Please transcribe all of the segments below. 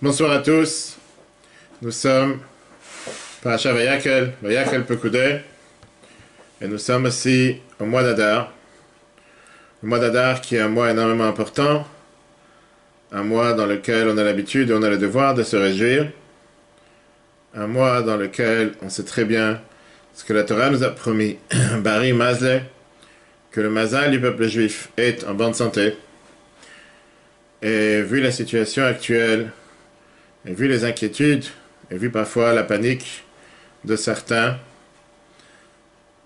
Bonsoir à tous. Nous sommes Paracha Vayakel, Vayakel Pekudé. Et nous sommes aussi au mois d'Adar. Le mois d'Adar qui est un mois énormément important. Un mois dans lequel on a l'habitude et on a le devoir de se réjouir. Un mois dans lequel on sait très bien ce que la Torah nous a promis. Bari Mazle, que le mazal du peuple juif est en bonne santé. Et vu la situation actuelle, et vu les inquiétudes, et vu parfois la panique de certains,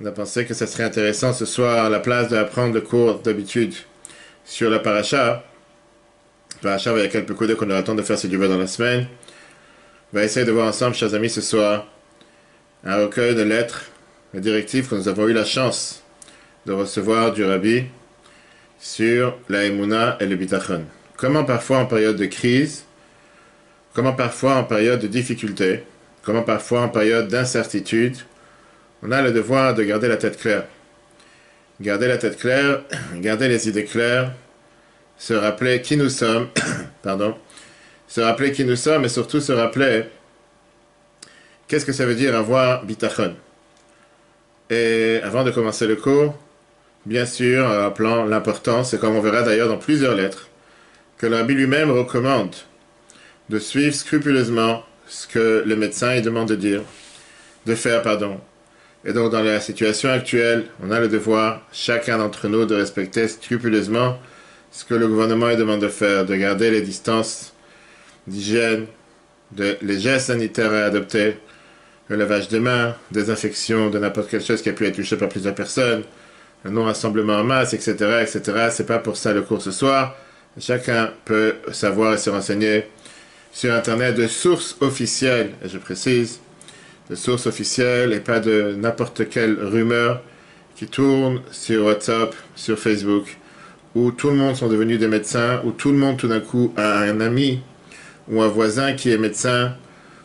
on a pensé que ça serait intéressant ce soir, à la place d'apprendre le cours d'habitude sur la paracha, paracha, il y a quelques coups qu'on aura temps de faire ce duo dans la semaine, on va essayer de voir ensemble, chers amis, ce soir, un recueil de lettres, de directives que nous avons eu la chance de recevoir du Rabbi sur la Emouna et le Bitachon. Comment parfois en période de crise, comment parfois en période de difficulté, comment parfois en période d'incertitude, on a le devoir de garder la tête claire. Garder la tête claire, garder les idées claires, se rappeler qui nous sommes, pardon, se rappeler qui nous sommes et surtout se rappeler qu'est-ce que ça veut dire avoir bitachon. Et avant de commencer le cours, bien sûr, en rappelant l'importance, et comme on verra d'ailleurs dans plusieurs lettres, que le lui-même recommande de suivre scrupuleusement ce que le médecin est demande de dire, de faire, pardon. Et donc, dans la situation actuelle, on a le devoir, chacun d'entre nous, de respecter scrupuleusement ce que le gouvernement est demande de faire, de garder les distances d'hygiène, de, les gestes sanitaires à adopter, le lavage des mains, désinfection de n'importe quelle chose qui a pu être touchée par plusieurs personnes, le non-rassemblement en masse, etc., etc. C'est pas pour ça le cours ce soir. Chacun peut savoir et se renseigner sur Internet de sources officielles, et je précise, de sources officielles et pas de n'importe quelle rumeur qui tourne sur WhatsApp, sur Facebook, où tout le monde sont devenus des médecins, où tout le monde tout d'un coup a un ami ou un voisin qui est médecin,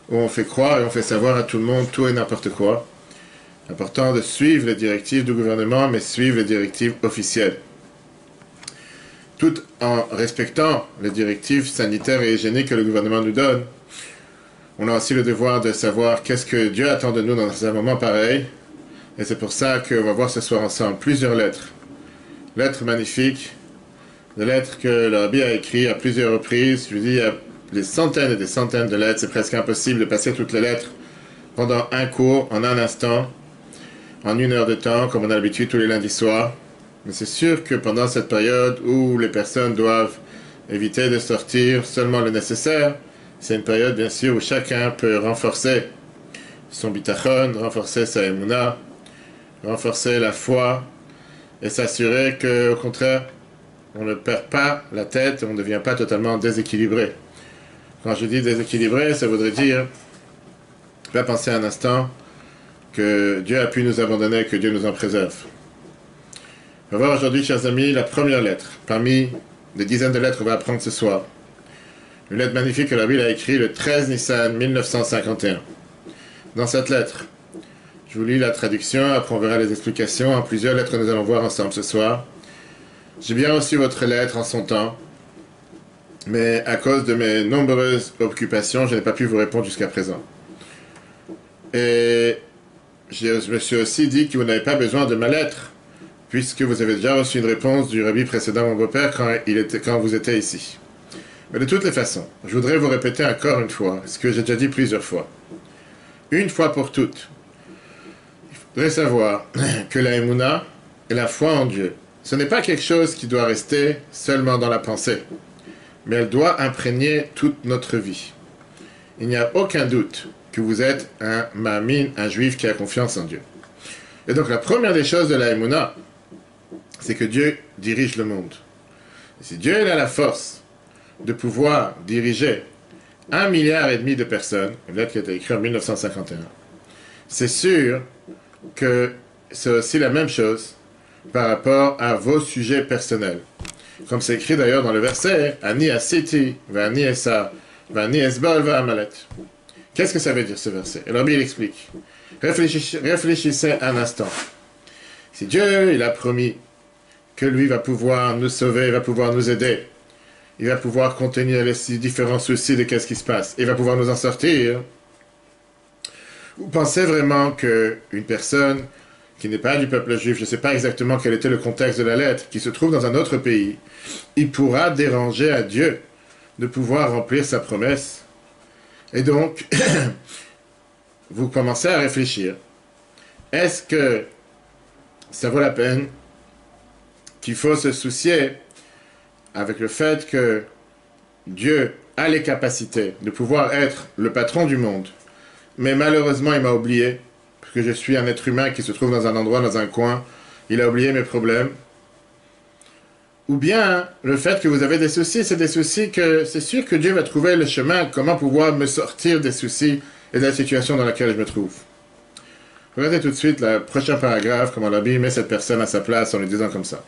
où on fait croire et on fait savoir à tout le monde tout et n'importe quoi. Important de suivre les directives du gouvernement, mais suivre les directives officielles tout en respectant les directives sanitaires et hygiéniques que le gouvernement nous donne. On a aussi le devoir de savoir qu'est-ce que Dieu attend de nous dans un moment pareil. Et c'est pour ça qu'on va voir ce soir ensemble plusieurs lettres. Lettres magnifiques, des lettres que le Rabbi a écrites à plusieurs reprises. Je vous dis, il y a des centaines et des centaines de lettres. C'est presque impossible de passer toutes les lettres pendant un cours, en un instant, en une heure de temps, comme on a l'habitude tous les lundis soirs. Mais c'est sûr que pendant cette période où les personnes doivent éviter de sortir seulement le nécessaire, c'est une période bien sûr où chacun peut renforcer son bitachon, renforcer sa emuna, renforcer la foi et s'assurer que, au contraire, on ne perd pas la tête, on ne devient pas totalement déséquilibré. Quand je dis déséquilibré, ça voudrait dire, va penser un instant que Dieu a pu nous abandonner, que Dieu nous en préserve. On va voir aujourd'hui, chers amis, la première lettre, parmi des dizaines de lettres qu'on va apprendre ce soir. Une lettre magnifique que la Bible a écrite le 13 Nissan 1951. Dans cette lettre, je vous lis la traduction, après on verra les explications en plusieurs lettres que nous allons voir ensemble ce soir. J'ai bien reçu votre lettre en son temps, mais à cause de mes nombreuses occupations, je n'ai pas pu vous répondre jusqu'à présent. Et je me suis aussi dit que vous n'avez pas besoin de ma lettre puisque vous avez déjà reçu une réponse du rabbi précédent, mon beau-père, quand, quand vous étiez ici. Mais de toutes les façons, je voudrais vous répéter encore une fois ce que j'ai déjà dit plusieurs fois. Une fois pour toutes, il faudrait savoir que la Emouna et la foi en Dieu, ce n'est pas quelque chose qui doit rester seulement dans la pensée, mais elle doit imprégner toute notre vie. Il n'y a aucun doute que vous êtes un mamine, un juif qui a confiance en Dieu. Et donc la première des choses de la c'est que Dieu dirige le monde. si Dieu a la force de pouvoir diriger un milliard et demi de personnes, une lettre qui a été écrite en 1951, c'est sûr que c'est aussi la même chose par rapport à vos sujets personnels. Comme c'est écrit d'ailleurs dans le verset, Ani asiti, vani esa, vani esbol amalet. Qu'est-ce que ça veut dire ce verset? Alors il explique. Réfléchissez, réfléchissez un instant. Si Dieu il a promis que lui va pouvoir nous sauver, va pouvoir nous aider. il va pouvoir contenir les différents soucis de qu'est-ce qui se passe. Il va pouvoir nous en sortir. Vous pensez vraiment qu'une personne qui n'est pas du peuple juif, je ne sais pas exactement quel était le contexte de la lettre, qui se trouve dans un autre pays, il pourra déranger à Dieu de pouvoir remplir sa promesse. Et donc, vous commencez à réfléchir. Est-ce que ça vaut la peine qu'il faut se soucier avec le fait que Dieu a les capacités de pouvoir être le patron du monde, mais malheureusement il m'a oublié, parce que je suis un être humain qui se trouve dans un endroit, dans un coin, il a oublié mes problèmes. Ou bien le fait que vous avez des soucis, c'est des soucis que c'est sûr que Dieu va trouver le chemin, comment pouvoir me sortir des soucis et de la situation dans laquelle je me trouve. Regardez tout de suite le prochain paragraphe, comment la Bible met cette personne à sa place en lui disant comme ça.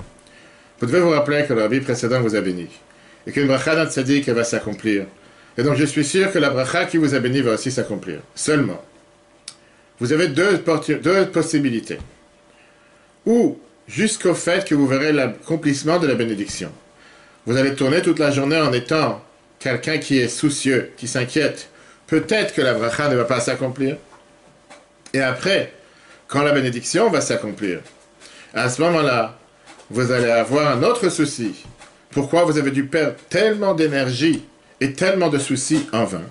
Vous devez vous rappeler que la vie précédente vous a béni. Et qu'une bracha d'un tzaddik va s'accomplir. Et donc je suis sûr que la bracha qui vous a béni va aussi s'accomplir. Seulement, vous avez deux, deux possibilités. Ou jusqu'au fait que vous verrez l'accomplissement de la bénédiction. Vous allez tourner toute la journée en étant quelqu'un qui est soucieux, qui s'inquiète. Peut-être que la bracha ne va pas s'accomplir. Et après, quand la bénédiction va s'accomplir, à ce moment-là, vous allez avoir un autre souci. Pourquoi vous avez dû perdre tellement d'énergie et tellement de soucis en vain?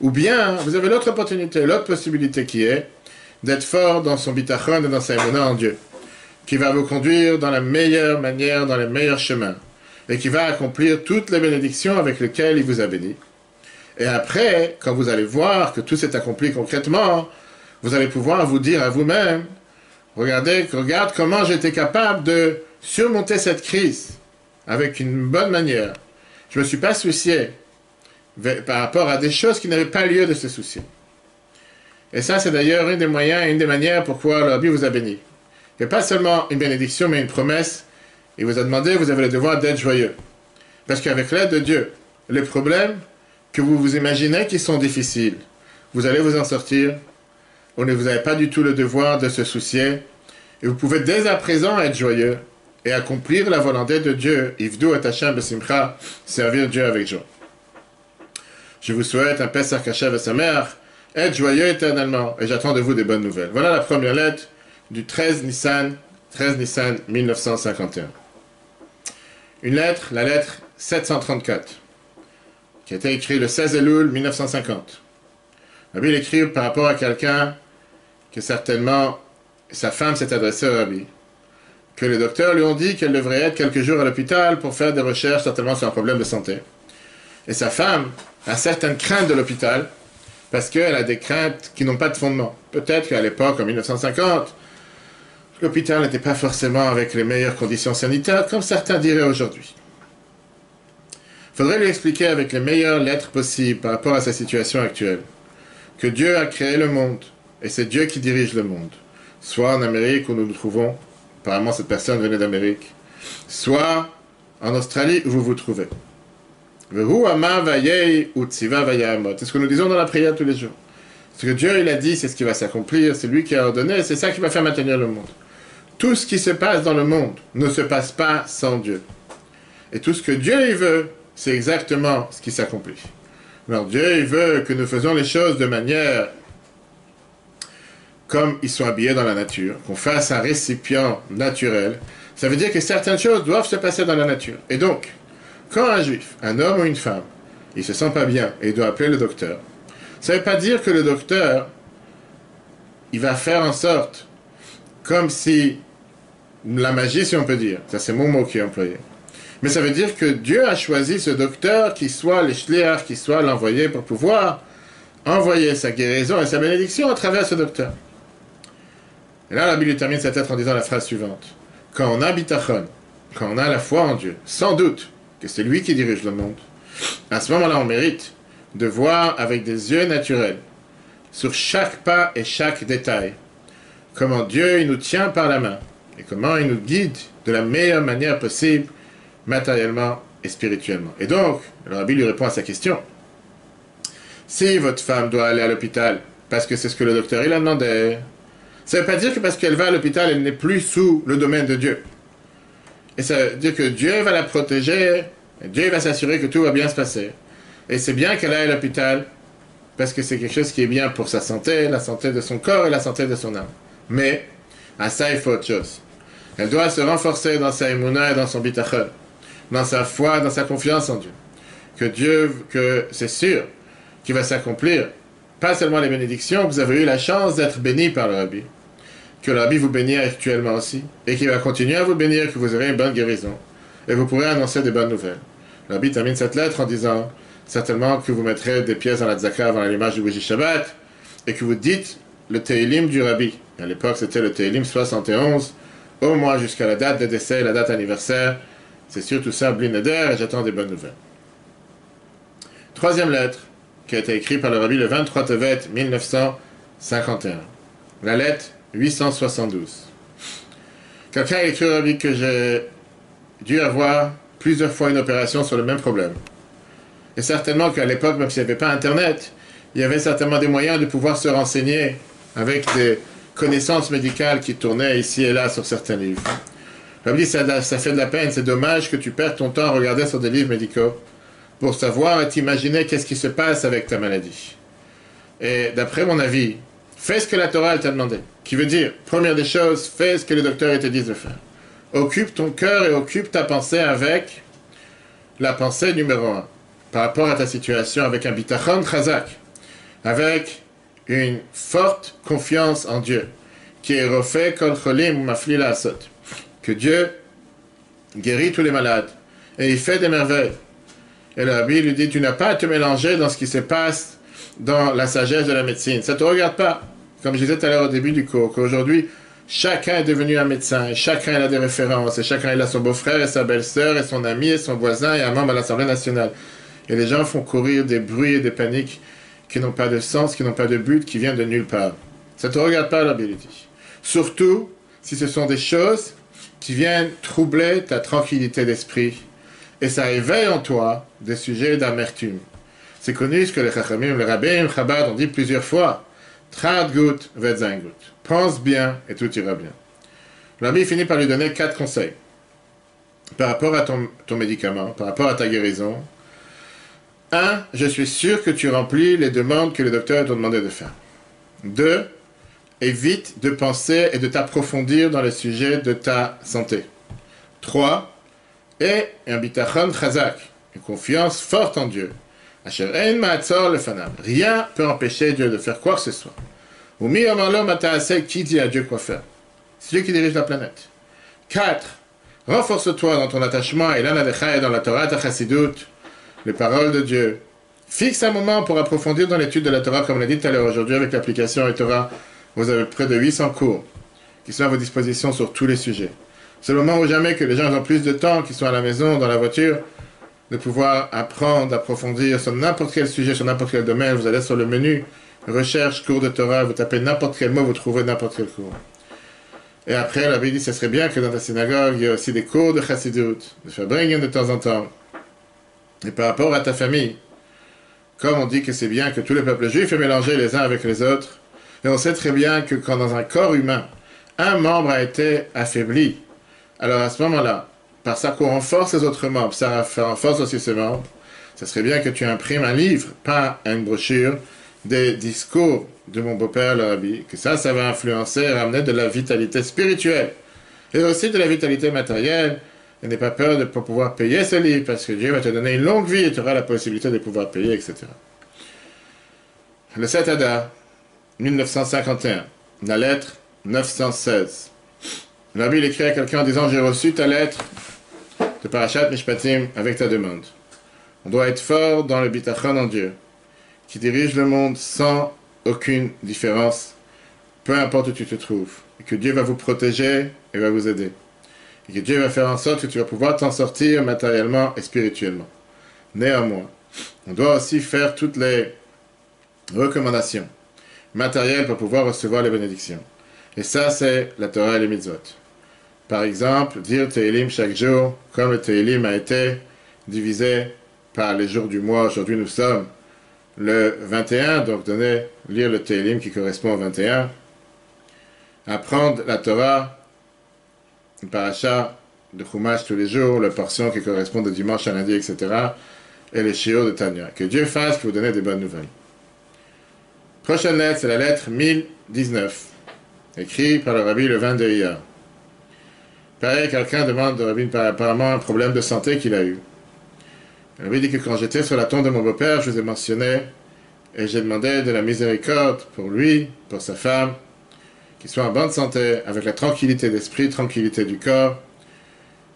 Ou bien, vous avez l'autre opportunité, l'autre possibilité qui est d'être fort dans son bitachon et dans sa émona en Dieu, qui va vous conduire dans la meilleure manière, dans les meilleurs chemins, et qui va accomplir toutes les bénédictions avec lesquelles il vous a béni. Et après, quand vous allez voir que tout s'est accompli concrètement, vous allez pouvoir vous dire à vous-même, Regardez, regarde comment j'étais capable de surmonter cette crise avec une bonne manière. Je ne me suis pas soucié par rapport à des choses qui n'avaient pas lieu de se soucier. Et ça, c'est d'ailleurs un des moyens, une des manières pourquoi le Rabbi vous a béni. A pas seulement une bénédiction, mais une promesse. Il vous a demandé, vous avez le devoir d'être joyeux. Parce qu'avec l'aide de Dieu, les problèmes que vous vous imaginez qui sont difficiles, vous allez vous en sortir vous n'avez pas du tout le devoir de se soucier. Et vous pouvez dès à présent être joyeux et accomplir la volonté de Dieu. Ivdu et Hashem besimcha, servir Dieu avec joie. Je vous souhaite un Pesach Hashem et sa mère. Être joyeux éternellement. Et j'attends de vous des bonnes nouvelles. Voilà la première lettre du 13 Nissan, 13 Nissan 1951. Une lettre, la lettre 734, qui a été écrite le 16 Elul 1950. La Bible écrit par rapport à quelqu'un que certainement sa femme s'est adressée au rabbi, que les docteurs lui ont dit qu'elle devrait être quelques jours à l'hôpital pour faire des recherches certainement sur un problème de santé. Et sa femme a certaines craintes de l'hôpital parce qu'elle a des craintes qui n'ont pas de fondement. Peut-être qu'à l'époque, en 1950, l'hôpital n'était pas forcément avec les meilleures conditions sanitaires, comme certains diraient aujourd'hui. Il faudrait lui expliquer avec les meilleures lettres possibles par rapport à sa situation actuelle que Dieu a créé le monde et c'est Dieu qui dirige le monde. Soit en Amérique où nous nous trouvons, apparemment cette personne venait d'Amérique, soit en Australie où vous vous trouvez. C'est ce que nous disons dans la prière tous les jours. Ce que Dieu il a dit, c'est ce qui va s'accomplir, c'est lui qui a ordonné, c'est ça qui va faire maintenir le monde. Tout ce qui se passe dans le monde ne se passe pas sans Dieu. Et tout ce que Dieu il veut, c'est exactement ce qui s'accomplit. Alors Dieu il veut que nous faisons les choses de manière comme ils sont habillés dans la nature, qu'on fasse un récipient naturel, ça veut dire que certaines choses doivent se passer dans la nature. Et donc, quand un juif, un homme ou une femme, il se sent pas bien et il doit appeler le docteur, ça ne veut pas dire que le docteur, il va faire en sorte, comme si la magie, si on peut dire, ça c'est mon mot qui est employé, mais ça veut dire que Dieu a choisi ce docteur qui soit le qui soit l'envoyé pour pouvoir envoyer sa guérison et sa bénédiction à travers ce docteur. Et là, la Bible termine cette lettre en disant la phrase suivante. Quand on a bitachon, quand on a la foi en Dieu, sans doute que c'est lui qui dirige le monde, à ce moment-là, on mérite de voir avec des yeux naturels, sur chaque pas et chaque détail, comment Dieu nous tient par la main et comment il nous guide de la meilleure manière possible, matériellement et spirituellement. Et donc, le rabbi lui répond à sa question. Si votre femme doit aller à l'hôpital parce que c'est ce que le docteur il a demandé, ça ne veut pas dire que parce qu'elle va à l'hôpital, elle n'est plus sous le domaine de Dieu. Et ça veut dire que Dieu va la protéger Dieu va s'assurer que tout va bien se passer. Et c'est bien qu'elle aille à l'hôpital parce que c'est quelque chose qui est bien pour sa santé, la santé de son corps et la santé de son âme. Mais à ça, il faut autre chose. Elle doit se renforcer dans sa émouna et dans son bitachon, dans sa foi, dans sa confiance en Dieu. Que Dieu, que c'est sûr qu'il va s'accomplir, pas seulement les bénédictions, vous avez eu la chance d'être béni par le Rabbi, que le Rabbi vous bénit actuellement aussi, et qu'il va continuer à vous bénir, que vous aurez une bonne guérison, et vous pourrez annoncer des bonnes nouvelles. Le Rabbi termine cette lettre en disant certainement que vous mettrez des pièces dans la tzaka avant l'image du bougie Shabbat, et que vous dites le Teilim du Rabbi. À l'époque, c'était le Teilim 71, au moins jusqu'à la date de décès, la date anniversaire. C'est surtout ça, Blinéder, et j'attends des bonnes nouvelles. Troisième lettre, qui a été écrite par le Rabbi le 23 Tevet 1951. La lettre 872. Quelqu'un a écrit que j'ai dû avoir plusieurs fois une opération sur le même problème. Et certainement qu'à l'époque, même s'il n'y avait pas Internet, il y avait certainement des moyens de pouvoir se renseigner avec des connaissances médicales qui tournaient ici et là sur certains livres. Rabbi dit, ça, fait de la peine, c'est dommage que tu perds ton temps à regarder sur des livres médicaux pour savoir et t'imaginer qu'est-ce qui se passe avec ta maladie. Et d'après mon avis, fais ce que la Torah t'a demandé. Qui veut dire, première des choses, fais ce que les docteurs te disent de faire. Occupe ton cœur et occupe ta pensée avec la pensée numéro un, par rapport à ta situation, avec un bitachon chazak, avec une forte confiance en Dieu, qui est refait kol cholim mafli que Dieu guérit tous les malades, et il fait des merveilles. Et le rabbi lui dit, tu n'as pas à te mélanger dans ce qui se passe dans la sagesse de la médecine. Ça ne te regarde pas. Comme je disais tout à l'heure au début du cours, qu'aujourd'hui, chacun est devenu un médecin, et chacun a des références, et chacun a son beau-frère, et sa belle-sœur, et son ami, et son voisin, et un membre à l'Assemblée nationale. Et les gens font courir des bruits et des paniques qui n'ont pas de sens, qui n'ont pas de but, qui viennent de nulle part. Ça ne te regarde pas, la dit. Surtout si ce sont des choses qui viennent troubler ta tranquillité d'esprit, et ça éveille en toi des sujets d'amertume. C'est connu ce que les Chachamim, les Rabbim, Chabad ont dit plusieurs fois. Trad gut, gut. Pense bien et tout ira bien. L'ami finit par lui donner quatre conseils. Par rapport à ton, médicament, par rapport à ta guérison. Un, je suis sûr que tu remplis les demandes que le docteur t'a demandé de faire. Deux, évite de penser et de t'approfondir dans le sujet de ta santé. Trois, et un bitachon chazak, une confiance forte en Dieu. Rien peut empêcher Dieu de faire quoi que ce soit. Qui dit à Dieu quoi faire? C'est Dieu qui dirige la planète. 4. Renforce-toi dans ton attachement et dans la Torah Chassidut, les paroles de Dieu. Fixe un moment pour approfondir dans l'étude de la Torah, comme on l'a dit tout à l'heure aujourd'hui avec l'application et Torah. Vous avez près de 800 cours qui sont à vos dispositions sur tous les sujets. C'est le moment où jamais que les gens ont plus de temps, qui sont à la maison, dans la voiture, de pouvoir apprendre, approfondir sur n'importe quel sujet, sur n'importe quel domaine. Vous allez sur le menu, recherche, cours de Torah, vous tapez n'importe quel mot, vous trouverez n'importe quel cours. Et après, la Bible dit, ce serait bien que dans ta synagogue, il y ait aussi des cours de chassidut, de Fabringen de temps en temps. Et par rapport à ta famille, comme on dit que c'est bien que tous les peuples juifs soient mélangés les uns avec les autres, et on sait très bien que quand dans un corps humain, un membre a été affaibli, alors à ce moment-là, par ça qu'on renforce les autres membres, ça renforce aussi ces membres, ça serait bien que tu imprimes un livre, pas une brochure, des discours de mon beau-père le rabbi, que ça, ça va influencer et ramener de la vitalité spirituelle et aussi de la vitalité matérielle. Et n'aie pas peur de pas pouvoir payer ce livre parce que Dieu va te donner une longue vie et tu auras la possibilité de pouvoir payer, etc. Le 7 Adar, 1951, la lettre 916. Le rabbi écrit à quelqu'un en disant J'ai reçu ta lettre de Parashat Mishpatim avec ta demande. On doit être fort dans le bitachon en Dieu, qui dirige le monde sans aucune différence, peu importe où tu te trouves, et que Dieu va vous protéger et va vous aider, et que Dieu va faire en sorte que tu vas pouvoir t'en sortir matériellement et spirituellement. Néanmoins, on doit aussi faire toutes les recommandations matérielles pour pouvoir recevoir les bénédictions. Et ça, c'est la Torah et les mitzvot. Par exemple, dire Teilim chaque jour, comme le Teilim a été divisé par les jours du mois. Aujourd'hui, nous sommes le 21, donc donner, lire le Teilim qui correspond au 21. Apprendre la Torah, une paracha de Chumash tous les jours, les portions qui correspondent de dimanche à lundi, etc. Et les shiur de Tanya. Que Dieu fasse pour vous donner des bonnes nouvelles. Prochaine lettre, c'est la lettre 1019, écrite par le rabbi le 22 hier. Pareil, quelqu'un demande rabbi apparemment un problème de santé qu'il a eu. Le rabbi dit que quand j'étais sur la tombe de mon beau-père, je vous ai mentionné et j'ai demandé de la miséricorde pour lui, pour sa femme, qu'il soit en bonne santé, avec la tranquillité d'esprit, tranquillité du corps.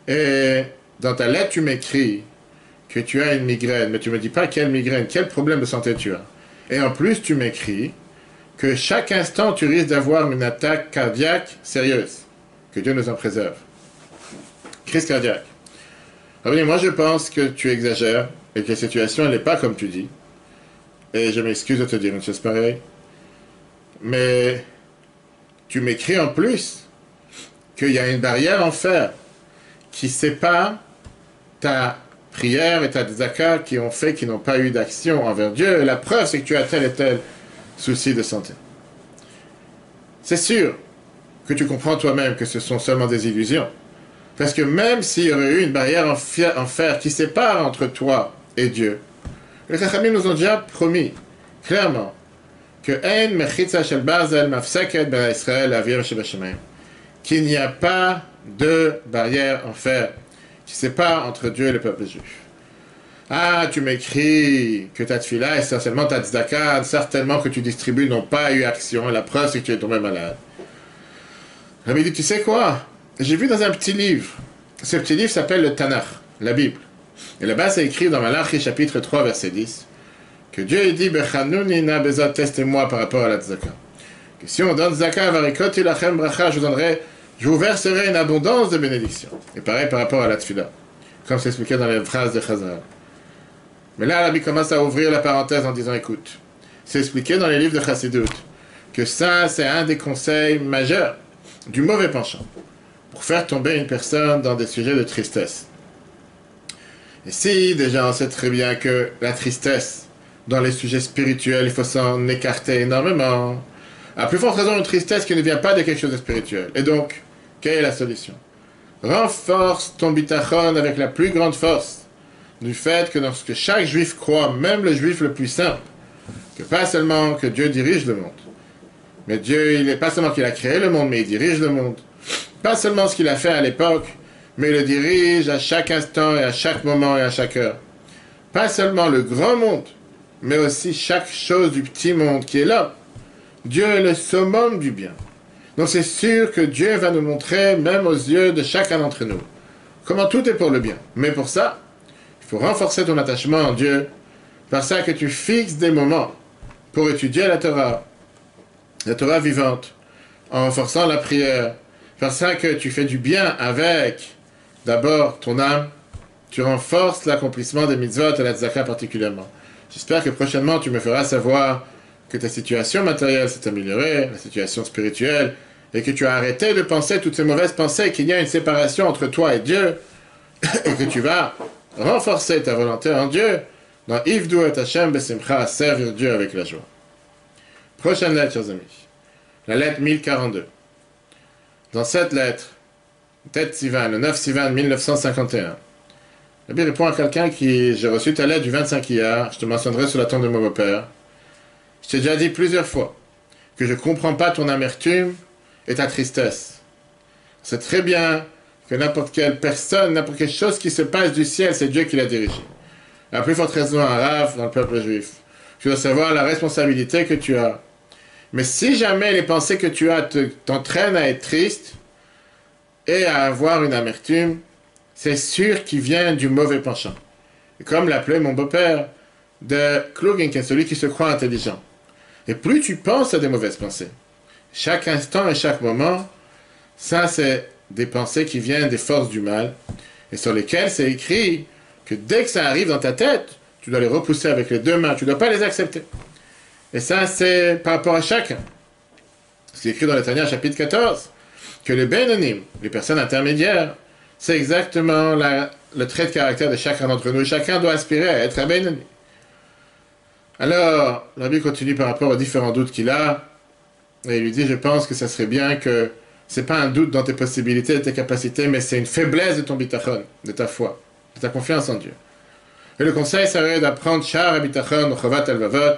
Et dans ta lettre, tu m'écris que tu as une migraine, mais tu ne me dis pas quelle migraine, quel problème de santé tu as. Et en plus, tu m'écris que chaque instant, tu risques d'avoir une attaque cardiaque sérieuse. Que Dieu nous en préserve. Crise cardiaque. Alors, moi, je pense que tu exagères et que la situation, n'est pas comme tu dis. Et je m'excuse de te dire une chose pareille. Mais tu m'écris en plus qu'il y a une barrière en fer qui sépare ta prières et tas de qui ont fait qu'ils n'ont pas eu d'action envers Dieu. Et la preuve, c'est que tu as tel et tel souci de santé. C'est sûr que tu comprends toi-même que ce sont seulement des illusions. Parce que même s'il y aurait eu une barrière en fer, qui sépare entre toi et Dieu, les Chachamim nous ont déjà promis, clairement, que qu'il n'y a pas de barrière en fer qui sépare entre Dieu et le peuple juif. Ah, tu m'écris que ta tefila, essentiellement ta tzedaka, certainement que tu distribues n'ont pas eu action, et la preuve c'est que tu es tombé malade. Rabbi dit, tu sais quoi? J'ai vu dans un petit livre, ce petit livre s'appelle le Tanakh, la Bible. Et là-bas, c'est écrit dans Malachi chapitre 3, verset 10, que Dieu dit, Bechanunina bezot, testez-moi par rapport à la tzedaka. Que si on donne tzedaka, varikot ilachem bracha, je vous donnerai je vous verserai une abondance de bénédictions. Et pareil par rapport à la tfila, comme c'est expliqué dans les phrases de Chazal. Mais là, l'ami commence à ouvrir la parenthèse en disant, écoute, c'est expliqué dans les livres de Chassidut que ça, c'est un des conseils majeurs du mauvais penchant pour faire tomber une personne dans des sujets de tristesse. Et si déjà on sait très bien que la tristesse, dans les sujets spirituels, il faut s'en écarter énormément, à plus forte raison une tristesse qui ne vient pas de quelque chose de spirituel. Et donc, quelle est la solution? Renforce ton bitachon avec la plus grande force du fait que lorsque chaque juif croit, même le juif le plus simple, que pas seulement que Dieu dirige le monde, mais Dieu, il n'est pas seulement qu'il a créé le monde, mais il dirige le monde. Pas seulement ce qu'il a fait à l'époque, mais il le dirige à chaque instant et à chaque moment et à chaque heure. Pas seulement le grand monde, mais aussi chaque chose du petit monde qui est là. Dieu est le summum du bien. Donc c'est sûr que Dieu va nous montrer, même aux yeux de chacun d'entre nous, comment tout est pour le bien. Mais pour ça, il faut renforcer ton attachement en Dieu, par ça que tu fixes des moments pour étudier la Torah, la Torah vivante, en renforçant la prière, par ça que tu fais du bien avec d'abord ton âme, tu renforces l'accomplissement des mitzvot et la tzaka particulièrement. J'espère que prochainement tu me feras savoir que ta situation matérielle s'est améliorée, la situation spirituelle, et que tu as arrêté de penser toutes ces mauvaises pensées, qu'il y a une séparation entre toi et Dieu, et que tu vas renforcer ta volonté en Dieu, dans Ivdu et Hashem Besimcha, servir Dieu avec la joie. Prochaine lettre, chers amis. La lettre 1042. Dans cette lettre, tête Sivan, le 9 Sivan 1951, Rabbi répond à quelqu'un qui, j'ai reçu ta lettre du 25 hier, je te mentionnerai sur la tombe de mon beau-père. Je t'ai déjà dit plusieurs fois que je ne comprends pas ton amertume et ta tristesse. C'est très bien que n'importe quelle personne, n'importe quelle chose qui se passe du ciel, c'est Dieu qui l'a dirigé. La plus forte raison à dans le peuple juif. Tu dois savoir la responsabilité que tu as. Mais si jamais les pensées que tu as t'entraînent à être triste et à avoir une amertume, c'est sûr qu'il vient du mauvais penchant. Comme l'appelait mon beau-père, de Klugen, celui qui se croit intelligent. Et plus tu penses à des mauvaises pensées, chaque instant et chaque moment, ça c'est des pensées qui viennent des forces du mal, et sur lesquelles c'est écrit que dès que ça arrive dans ta tête, tu dois les repousser avec les deux mains, tu ne dois pas les accepter. Et ça c'est par rapport à chacun. C'est écrit dans le chapitre 14, que les bénonymes, les personnes intermédiaires, c'est exactement le trait de caractère de chacun d'entre nous. Chacun doit aspirer à être un. Alors, Rabbi continue par rapport aux différents doutes qu'il a, et il lui dit, je pense que ça serait bien que c'est pas un doute dans tes possibilités, tes capacités, mais c'est une faiblesse de ton bitachon, de ta foi, de ta confiance en Dieu. Et le conseil serait d'apprendre Char bitachon, Chovat al-Vavot,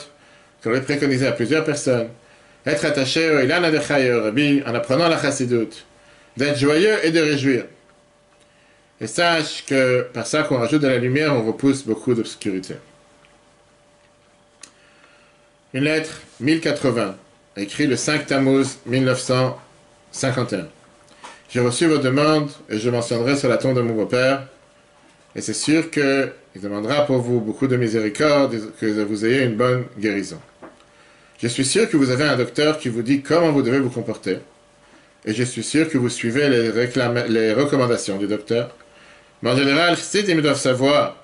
que l'on préconisé à plusieurs personnes, être attaché au Ilan Adechai Rabbi en apprenant la chassidoute, d'être joyeux et de réjouir. Et sache que par ça qu'on rajoute de la lumière, on repousse beaucoup d'obscurité. Une lettre 1080, écrit le 5 Tammuz 1951. J'ai reçu vos demandes et je mentionnerai sur la tombe de mon beau-père. Et c'est sûr qu'il demandera pour vous beaucoup de miséricorde et que vous ayez une bonne guérison. Je suis sûr que vous avez un docteur qui vous dit comment vous devez vous comporter. Et je suis sûr que vous suivez les, les recommandations du docteur. Mais en général, ils doivent savoir,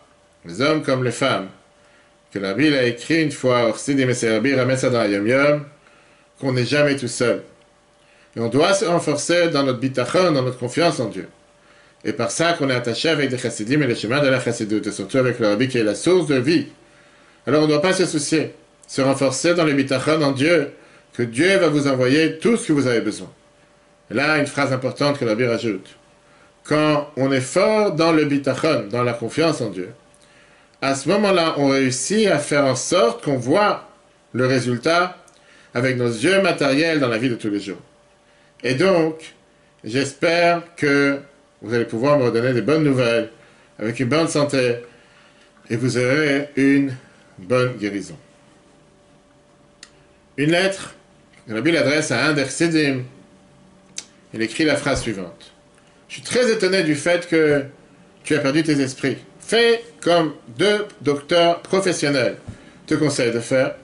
les hommes comme les femmes, que la Bible a écrit une fois, qu'on n'est jamais tout seul. Et on doit se renforcer dans notre bitachon, dans notre confiance en Dieu. Et par ça qu'on est attaché avec les chassidim et les chemins de la chassidut, et surtout avec le rabbi qui est la source de vie. Alors on ne doit pas se soucier se renforcer dans le bitachon en Dieu, que Dieu va vous envoyer tout ce que vous avez besoin. Là, une phrase importante que la Bible rajoute. Quand on est fort dans le bitachon, dans la confiance en Dieu, à ce moment-là, on réussit à faire en sorte qu'on voit le résultat avec nos yeux matériels dans la vie de tous les jours. Et donc, j'espère que vous allez pouvoir me redonner des bonnes nouvelles, avec une bonne santé, et vous aurez une bonne guérison. Une lettre Rabbi l'adresse à un des Il écrit la phrase suivante. Je suis très étonné du fait que tu as perdu tes esprits. Fais comme deux docteurs professionnels te conseillent de faire.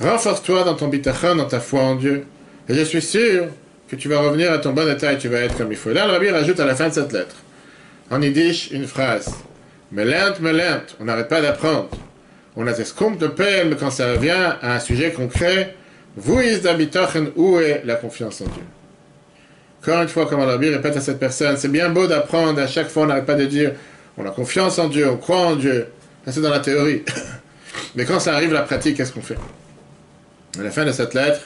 Renforce-toi dans ton bitachon, dans ta foi en Dieu. Et je suis sûr que tu vas revenir à ton bon état et tu vas être comme il faut. là, le Rabbi rajoute à la fin de cette lettre, en yiddish, une phrase. Melent, melent, on n'arrête pas d'apprendre on a des comptes de mais quand ça vient à un sujet concret, vous où est la confiance en Dieu? Encore une fois, comme on répète à cette personne, c'est bien beau d'apprendre, à chaque fois on n'arrête pas de dire, on a confiance en Dieu, on croit en Dieu, c'est dans la théorie. mais quand ça arrive, la pratique, qu'est-ce qu'on fait? À la fin de cette lettre,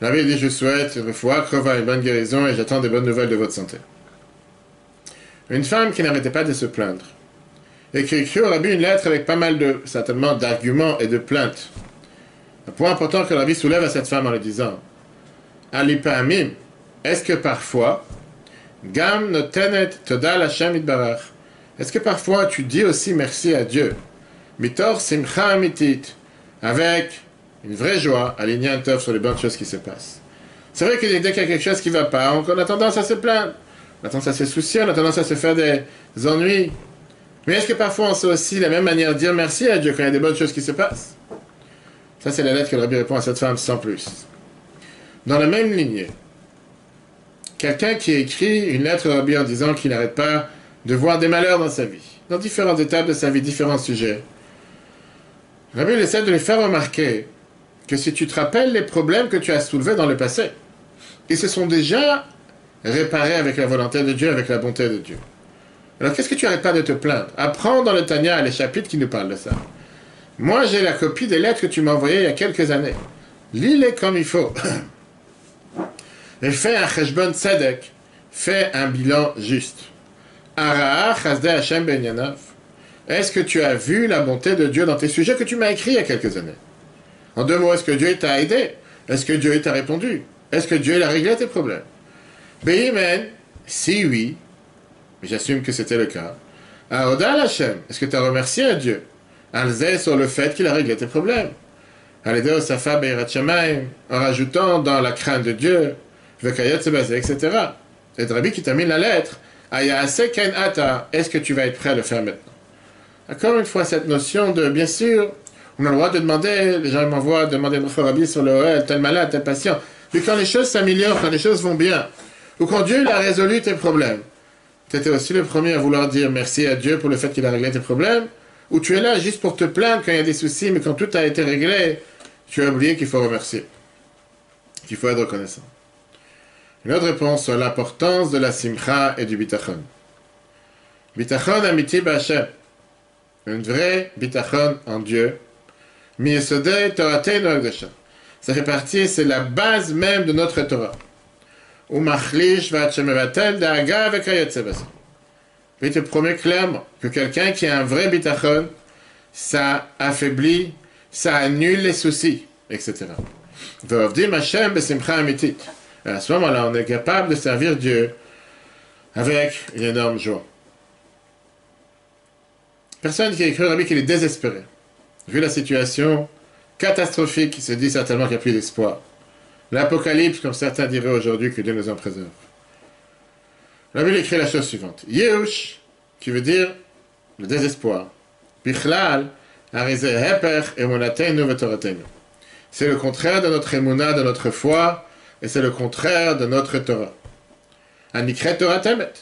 Rabbi dit, je souhaite une foi, une bonne guérison et j'attends des bonnes nouvelles de votre santé. Une femme qui n'arrêtait pas de se plaindre et au Rabbi une lettre avec pas mal de, certainement, d'arguments et de plaintes. Un point important que Rabbi soulève à cette femme en lui disant Amim, est-ce que parfois, Gam notenet todal Hashem itbarach, est-ce que parfois tu dis aussi merci à Dieu? Mitor simcha amitit, avec une vraie joie, alignant un sur les bonnes choses qui se passent. C'est vrai que dès qu'il y a quelque chose qui ne va pas, on a tendance à se plaindre, on a tendance à se soucier, on a tendance à se faire des ennuis. Mais est-ce que parfois on sait aussi la même manière de dire merci à Dieu quand il y a des bonnes choses qui se passent? Ça, c'est la lettre que le rabbi répond à cette femme sans plus. Dans la même lignée, quelqu'un qui écrit une lettre au rabbi en disant qu'il n'arrête pas de voir des malheurs dans sa vie, dans différentes étapes de sa vie, différents sujets. Le rabbi essaie de lui faire remarquer que si tu te rappelles les problèmes que tu as soulevés dans le passé, ils se sont déjà réparés avec la volonté de Dieu, avec la bonté de Dieu. Alors qu'est-ce que tu n'arrêtes pas de te plaindre? Apprends dans le Tanya les chapitres qui nous parlent de ça. Moi, j'ai la copie des lettres que tu m'as envoyées il y a quelques années. Lis-les comme il faut. Et fais un cheshbon tzedek. Fais un bilan juste. Ben est-ce que tu as vu la bonté de Dieu dans tes sujets que tu m'as écrits il y a quelques années? En deux mots, est-ce que Dieu t'a aidé? Est-ce que Dieu t'a répondu? Est-ce que Dieu a réglé tes problèmes? Si oui, mais j'assume que c'était le cas. Aoda Hashem, est-ce que tu as remercié à Dieu? Alzé sur le fait qu'il a réglé tes problèmes. Aledeo Safa en rajoutant dans la crainte de Dieu, Vekayot Sebazé, etc. Et Rabbi qui termine la lettre, Ken Ata, est-ce que tu vas être prêt à le faire maintenant? Encore une fois, cette notion de, bien sûr, on a le droit de demander, les gens m'envoient demander notre Rabbi sur le OL, tel malade, tel patient. Mais quand les choses s'améliorent, quand les choses vont bien, ou quand Dieu a résolu tes problèmes, tu étais aussi le premier à vouloir dire merci à Dieu pour le fait qu'il a réglé tes problèmes Ou tu es là juste pour te plaindre quand il y a des soucis, mais quand tout a été réglé, tu as oublié qu'il faut remercier, qu'il faut être reconnaissant Une autre réponse sur l'importance de la simcha et du bitachon. Bitachon amiti b'Hashem. Un vrai bitachon en Dieu. Ça fait partie, c'est la base même de notre Torah. Ou vekayetze il te promet clairement que quelqu'un qui a un vrai bitachon, ça affaiblit, ça annule les soucis, etc. À ce moment-là, on est capable de servir Dieu avec une énorme joie. Personne qui a écrit Rabbi qu'il est désespéré. Vu la situation catastrophique, il se dit certainement qu'il n'y a plus d'espoir. L'apocalypse, comme certains diraient aujourd'hui, que Dieu nous en préserve. La Bible écrit la chose suivante. Yehush, qui veut dire le désespoir. Bichlal, c'est le contraire de notre émouna, de notre foi, et c'est le contraire de notre Torah. Anikret Torah Temet.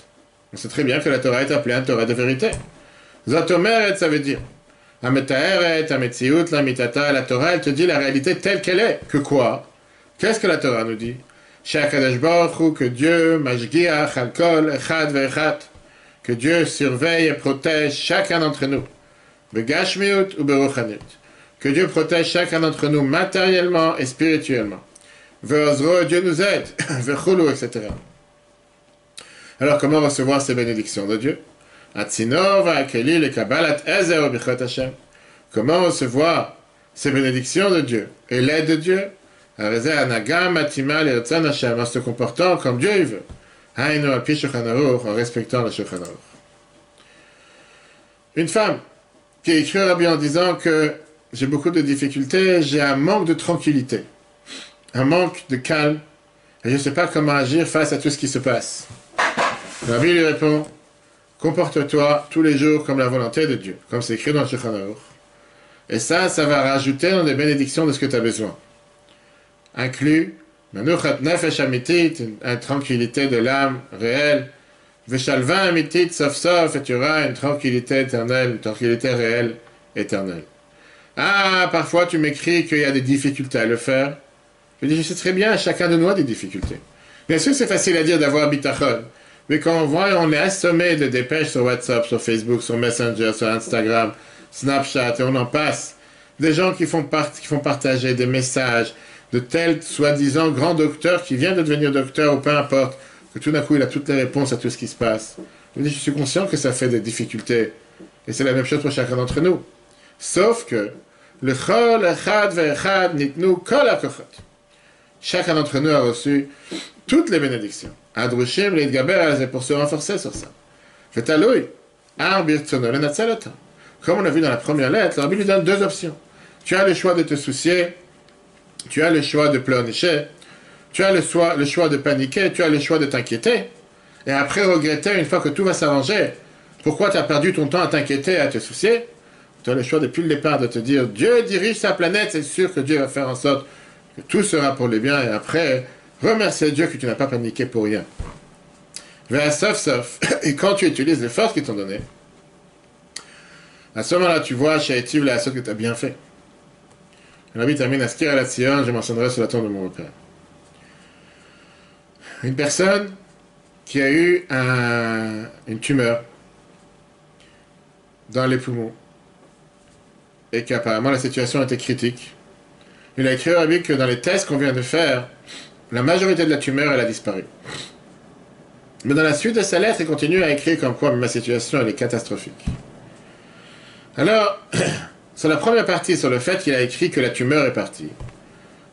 On sait très bien que la Torah est appelée un Torah de vérité. Zatomeret, ça veut dire. Ametaeret, Ametziut, la mitata, la Torah, elle te dit la réalité telle qu'elle est. Que quoi? Qu'est-ce que la Torah nous dit? Que Dieu, que Dieu surveille et protège chacun d'entre nous. Begashmiut ou. Que Dieu protège chacun d'entre nous matériellement et spirituellement. Dieu nous aide. Etc. Alors, comment recevoir ces bénédictions de Dieu? Comment recevoir ces bénédictions de Dieu et l'aide de Dieu? En se comportant comme Dieu veut. En respectant le Shulchan Une femme qui écrit à Rabbi en disant que j'ai beaucoup de difficultés, j'ai un manque de tranquillité, un manque de calme, et je ne sais pas comment agir face à tout ce qui se passe. Rabbi lui répond, comporte-toi tous les jours comme la volonté de Dieu, comme c'est écrit dans le Shulchan Et ça, ça va rajouter dans les bénédictions de ce que tu as besoin inclut Manuchat Nefesh Amitit, une tranquillité de l'âme réelle, Veshalva Amitit, sauf sauf, et tu auras une tranquillité éternelle, une tranquillité réelle, éternelle. Ah, parfois tu m'écris qu'il y a des difficultés à le faire. Je dis, je sais très bien, chacun de nous a des difficultés. Bien sûr, c'est facile à dire d'avoir bitachon, mais quand on voit, on est assommé de dépêches sur WhatsApp, sur Facebook, sur Messenger, sur Instagram, Snapchat, et on en passe. Des gens qui font, qui font partager des messages, de tel soi-disant grand docteur qui vient de devenir docteur ou peu importe, que tout d'un coup il a toutes les réponses à tout ce qui se passe. Je, suis conscient que ça fait des difficultés. Et c'est la même chose pour chacun d'entre nous. Sauf que le chol echad ve'echad nitnu kol Chacun d'entre nous a reçu toutes les bénédictions. Adrushim leitgaber c'est pour se renforcer sur ça. Fetaloui, ar birtsono le Comme on a vu dans la première lettre, la Bible lui donne deux options. Tu as le choix de te soucier tu as le choix de pleurnicher, tu as le choix, de paniquer, tu as le choix de t'inquiéter, et après regretter une fois que tout va s'arranger. Pourquoi tu as perdu ton temps à t'inquiéter, à te soucier? Tu as le choix depuis le départ de te dire Dieu dirige sa planète, c'est sûr que Dieu va faire en sorte que tout sera pour le bien, et après remercier Dieu que tu n'as pas paniqué pour rien. Mais sauf, sauf, et quand tu utilises les forces qu'ils t'ont données, à ce moment-là, tu vois, chez la chose que tu as bien fait. Rabbi termine à la Sion, je mentionnerai sur la tombe de mon repère. Une personne qui a eu une tumeur dans les poumons et qu'apparemment la situation était critique. Il a écrit au Rabbi que dans les tests qu'on vient de faire, la majorité de la tumeur, elle a disparu. Mais dans la suite de sa lettre, il continue à écrire comme quoi ma situation, elle est catastrophique. Alors, Sur la première partie, sur le fait qu'il a écrit que la tumeur est partie.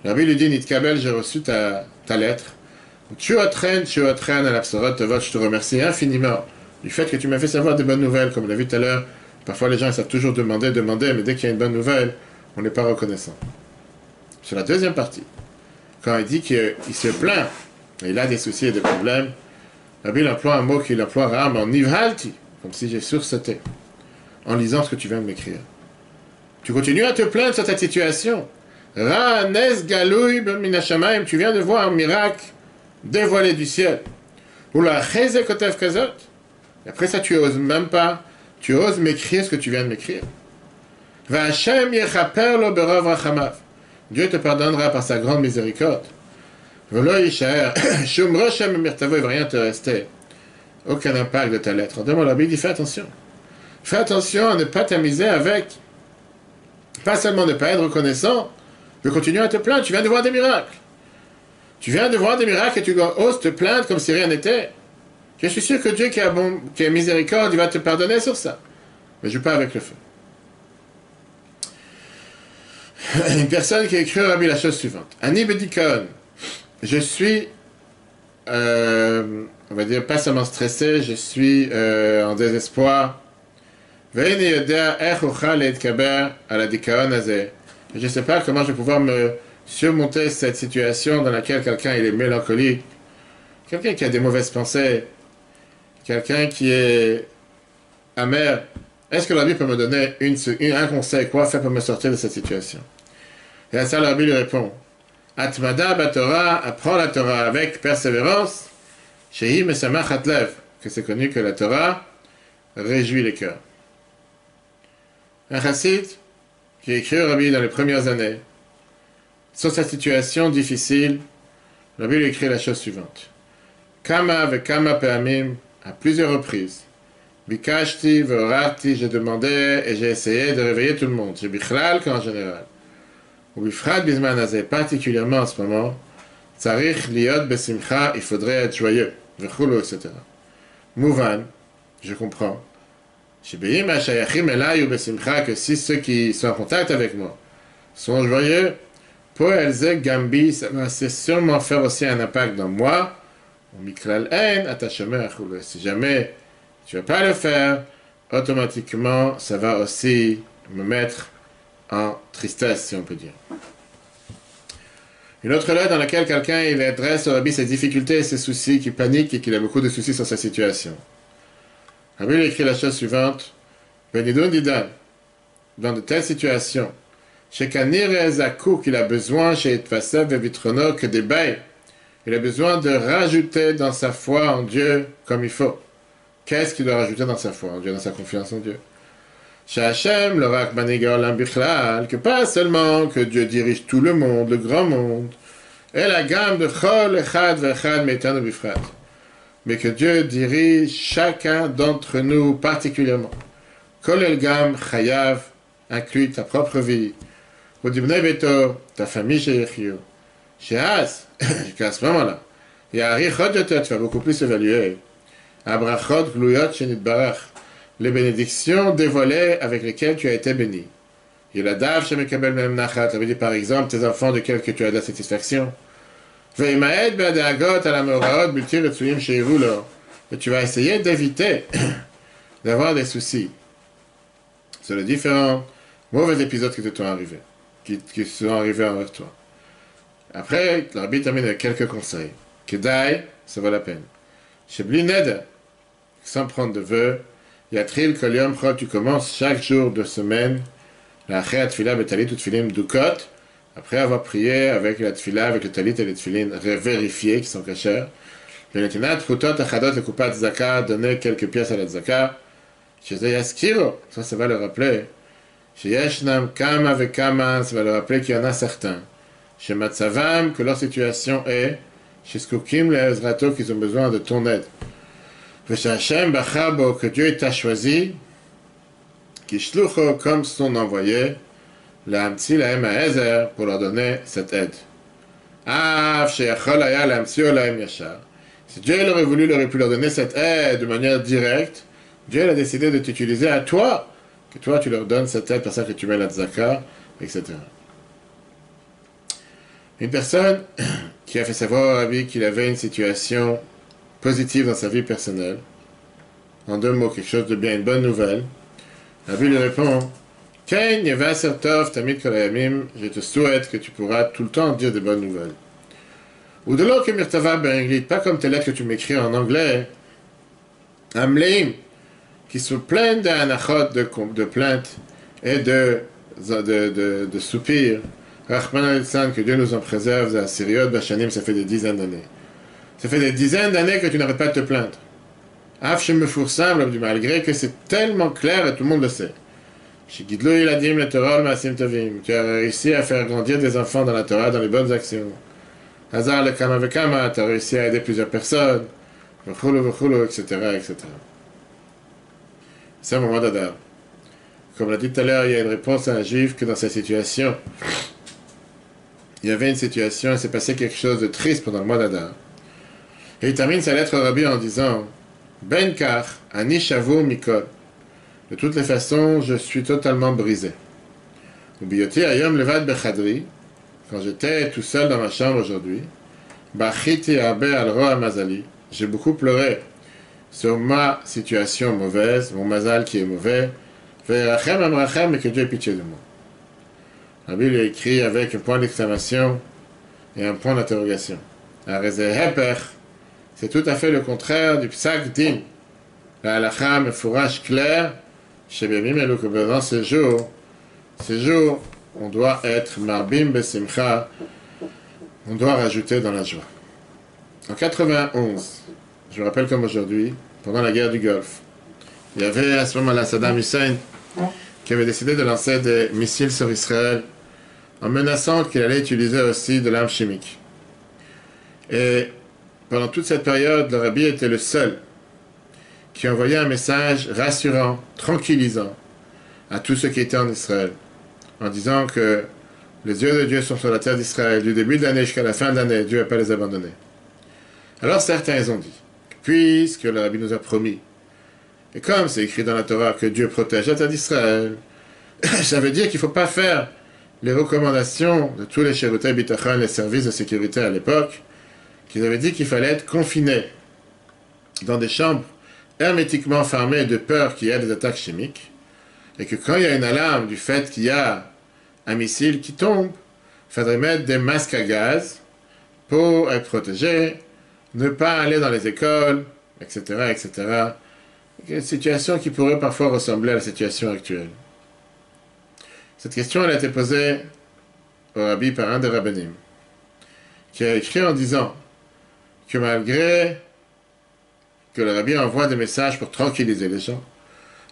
Rabbi lui dit, Nitkabel, j'ai reçu ta, lettre. Tu traîné, tu traîné à l'absorot, je te remercie infiniment du fait que tu m'as fait savoir des bonnes nouvelles, comme on l'a vu tout à l'heure. Parfois, les gens ils savent toujours demander, demander, mais dès qu'il y a une bonne nouvelle, on n'est pas reconnaissant. Sur la deuxième partie, quand il dit qu'il se plaint, il a des soucis et des problèmes, Rabbi emploie un mot qu'il emploie rarement, en nivhalti, comme si j'ai sursauté, en lisant ce que tu viens de m'écrire. Tu continues à te plaindre sur cette situation. Ra, Nes, Galouy, Minashamaim, tu viens de voir un miracle dévoilé du ciel. Ou la Kotev Kazot. Après ça, tu oses même pas, tu oses m'écrire ce que tu viens de m'écrire. Dieu te pardonnera par sa grande miséricorde. Velo Yishaer, Shum Roshem Mirtavo, il va rien te rester. Aucun impact de ta lettre. Demande la Bible, fais attention. Fais attention à ne pas t'amuser avec pas seulement ne pas être reconnaissant, mais continuer à te plaindre, tu viens de voir des miracles. Tu viens de voir des miracles et tu oses te plaindre comme si rien n'était. Je suis sûr que Dieu qui a, bon, a miséricorde, il va te pardonner sur ça. Mais je pas avec le feu. Une personne qui a écrit au Rabbi la chose suivante. Annie Bedikon, je suis, euh, on va dire, pas seulement stressé, je suis euh, en désespoir. Je ne sais pas comment je vais pouvoir me surmonter cette situation dans laquelle quelqu'un est mélancolique, quelqu'un qui a des mauvaises pensées, quelqu'un qui est amer. Est-ce que l'Arabie peut me donner un conseil? Quoi faire pour me sortir de cette situation? Et à ça, l'Arabie lui répond. Atmada Torah, apprends la Torah avec persévérance. Shehi Mesamach Atlev, que c'est connu que la Torah réjouit les cœurs. Un chassid qui écrit au Rabbi dans les premières années, sur sa situation difficile, Rabbi lui écrit la chose suivante. Kama ve kama peamim, à plusieurs reprises. Bikashti ve'orati, j'ai demandé et j'ai essayé de réveiller tout le monde. J'ai bichlal qu'en général. Ou bifrat bisman particulièrement en ce moment. Tsarich liot besimcha, il faudrait être joyeux. Vechulu, etc. Mouvan, je comprends. Que si ceux qui sont en contact avec moi sont joyeux, pour Elze ça va sûrement faire aussi un impact dans moi. Si jamais tu ne vas pas le faire, automatiquement, ça va aussi me mettre en tristesse, si on peut dire. Une autre lettre dans laquelle quelqu'un il adresse au Rabbi ses difficultés et ses soucis, qui panique et qui a beaucoup de soucis sur sa situation. Rabbi écrit la chose suivante. Benidun Didan, dans de telles situations, et qu'il a besoin chez Etvasev et Vitrono que des bails. Il a besoin de rajouter dans sa foi en Dieu comme il faut. Qu'est-ce qu'il doit rajouter dans sa foi en Dieu, dans sa confiance en Dieu? Shachem, le que pas seulement que Dieu dirige tout le monde, le grand monde, et la gamme de Chol, Echad, Vechad, Metan, Bifrat, mais que Dieu dirige chacun d'entre nous particulièrement. Kol El Gam, Chayav, inclut ta propre vie. Odibne Beto, ta famille chez Sheaz, qu'à ce moment-là, il y a tu vas beaucoup plus évaluer. Abrachot, gluyot, shenit barach. Les bénédictions dévoilées avec lesquelles tu as été béni. Il a dav, shemekabel mem nachat. Ça veut dire, par exemple, tes enfants de que tu as de la satisfaction. Et tu vas essayer d'éviter d'avoir des soucis sur les différents mauvais épisodes qui te sont arrivés, qui, qui sont arrivés envers toi. Après, l'arbitre termine avec quelques conseils. Kedai, ça vaut la peine. Chez sans prendre de vœux, Yatril Kolium tu commences chaque jour de semaine, la Tfila Betalit ou Tfilim Dukot, après avoir prié avec la Tfila, avec le Talit et les Tfilin vérifiés qui sont cachés. Le Netinat Putot Achadot le Kupat Zaka, donner quelques pièces à la Zaka. Chez Yaskiro, ça, va le rappeler. Kama avec Kama, ça va le rappeler qu'il y en a certains Matzavam, que leur situation est, les Ezrato, qu'ils ont besoin de ton aide. Hashem Bachabo, que Dieu t'a choisi, Kishlucho, comme son envoyé, leur donner cette aide. Av, Sheyachol Aya, la Hamtsi, la Yashar. Si Dieu aurait voulu, il aurait pu leur donner cette aide de manière directe. Dieu a décidé de t'utiliser à toi, que toi tu leur donnes cette aide, pour ça que tu mets la tzaka, etc. Une personne qui a fait savoir à Rabbi qu'il avait une situation positive dans sa vie personnelle, en deux mots, quelque chose de bien, une bonne nouvelle, Rabbi lui répond je te souhaite que tu pourras tout le temps dire des bonnes nouvelles. Ou de l'autre que pas comme tes lettres que tu m'écris en anglais, Amleim, qui sont pleines d'anachot, de, de plaintes et de, soupirs Rahman que Dieu nous en préserve, à Syriot, Bachanim, ça fait des dizaines d'années. Ça fait des dizaines d'années que tu n'arrêtes pas de te plaindre. Af me semble, malgré que c'est tellement clair et tout le monde le sait. Tu as réussi à faire grandir des enfants dans la Torah, dans les bonnes actions. Hazar le Kama Kama, tu as réussi à aider plusieurs personnes. etc., etc. C'est un moment d'adar. Comme l'a dit tout à l'heure, il y a une réponse à un juif que dans sa situation, il y avait une situation, il s'est passé quelque chose de triste pendant le mois d'Adar. Et il termine sa lettre au Rabbi en disant Ben Kar, Ani Mikol. De toutes les façons, je suis totalement brisé. Ubiyoti Ayom Levad Bechadri, quand j'étais tout seul dans ma chambre aujourd'hui, Bachiti Abe al Mazali, j'ai beaucoup pleuré sur ma situation mauvaise, mon mazal qui est mauvais, Verachem Amrachem, et que Dieu ait pitié de moi. La Bible est écrit avec un point d'exclamation et un point d'interrogation. C'est tout à fait le contraire du psak din. La halakha fourrage clair chez Bemim et que dans ces jours, ces jours, on doit être marbim besimcha, on doit rajouter dans la joie. En 91, je me rappelle comme aujourd'hui, pendant la guerre du Golfe, il y avait à ce moment-là Saddam Hussein qui avait décidé de lancer des missiles sur Israël en menaçant qu'il allait utiliser aussi de l'arme chimique. Et pendant toute cette période, le rabbi était le seul qui envoyait un message rassurant, tranquillisant à tous ceux qui étaient en Israël, en disant que les yeux de Dieu sont sur la terre d'Israël, du début de l'année jusqu'à la fin de l'année, Dieu n'a pas les abandonner. Alors certains ont dit, puisque le rabbi nous a promis, et comme c'est écrit dans la Torah que Dieu protège la terre d'Israël, ça veut dire qu'il ne faut pas faire les recommandations de tous les Cherutai Bitachon, les services de sécurité à l'époque, qu'ils avaient dit qu'il fallait être confiné dans des chambres hermétiquement fermées de peur qu'il y ait des attaques chimiques, et que quand il y a une alarme du fait qu'il y a un missile qui tombe, il faudrait mettre des masques à gaz pour être protégé, ne pas aller dans les écoles, etc., etc. Une situation qui pourrait parfois ressembler à la situation actuelle. Cette question a été posée au rabbi par un des rabbinim, qui a écrit en disant que malgré que le rabbi envoie des messages pour tranquilliser les gens,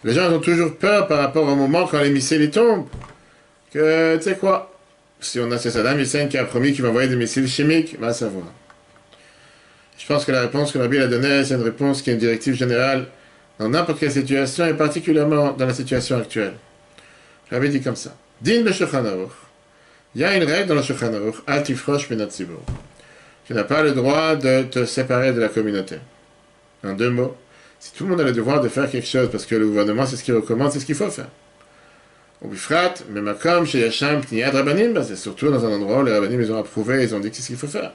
les gens ont toujours peur par rapport au moment quand les missiles tombent. Que, tu sais quoi, si on a ce Saddam Hussein qui a promis qu'il va envoyer des missiles chimiques, va savoir. Je pense que la réponse que le rabbi a donnée, c'est une réponse qui est une directive générale dans n'importe quelle situation et particulièrement dans la situation actuelle. Le rabbi dit comme ça. Din le Il y a une règle dans le Shulchan Aruch, Altifrosh tzibur. Tu n'as pas le droit de te séparer de la communauté. En deux mots, si tout le monde a le devoir de faire quelque chose parce que le gouvernement c'est ce qu'il recommande, c'est ce qu'il faut faire. Au Bifrat, même comme chez Yacham Rabbanim, c'est surtout dans un endroit où les Rabbanim ils ont approuvé, ils ont dit que c'est ce qu'il faut faire.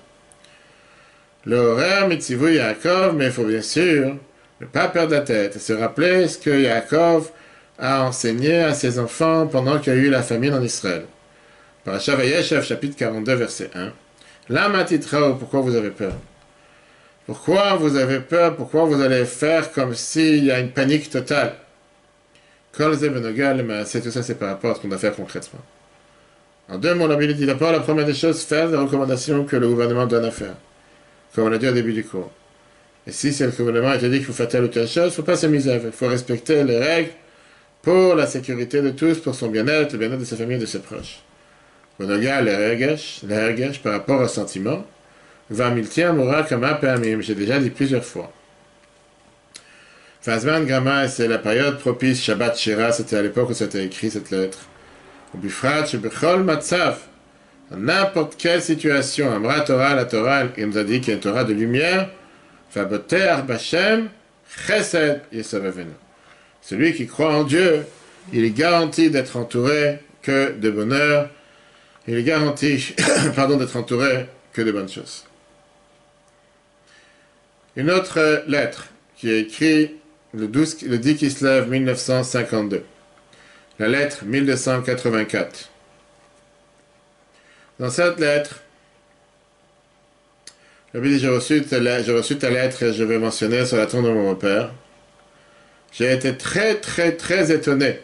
Le horaire Mitzivu Yaakov, mais il faut bien sûr ne pas perdre la tête et se rappeler ce que Yaakov a enseigné à ses enfants pendant qu'il y a eu la famine en Israël. Parashat Vayeshev, chapitre 42, verset 1. Lama pourquoi vous avez peur? Pourquoi vous avez peur? Pourquoi vous allez faire comme s'il y a une panique totale? C'est tout ça, c'est par rapport à ce qu'on doit faire concrètement. En deux mots, la Bible dit d'abord, la première des choses, faire les recommandations que le gouvernement donne à faire. Comme on l'a dit au début du cours. Et si c'est le gouvernement qui dit qu'il faut faire telle ou telle chose, il ne faut pas s'amuser avec. Il faut respecter les règles pour la sécurité de tous, pour son bien-être, le bien-être de sa famille et de ses proches. Bonoga, le par rapport au sentiment, va moura kama j'ai déjà dit plusieurs fois. Fazman Gama, c'est la période propice, Shabbat Shira, c'était à l'époque où c'était écrit cette lettre. Bifrat, Bechol Matzav, dans n'importe quelle situation, Amra Torah, la Torah, il nous a dit qu'il y a une Torah de lumière, Faboter Bashem, Chesed Yesavavenu. Celui qui croit en Dieu, il est garanti d'être entouré que de bonheur. Il est garanti, pardon, d'être entouré que de bonnes choses. Une autre lettre qui est écrite le, 12, le 10 Kislev 1952. La lettre 1284. Dans cette lettre, j'ai reçu, reçu ta lettre et je vais mentionner sur la tombe de mon père. J'ai été très, très, très étonné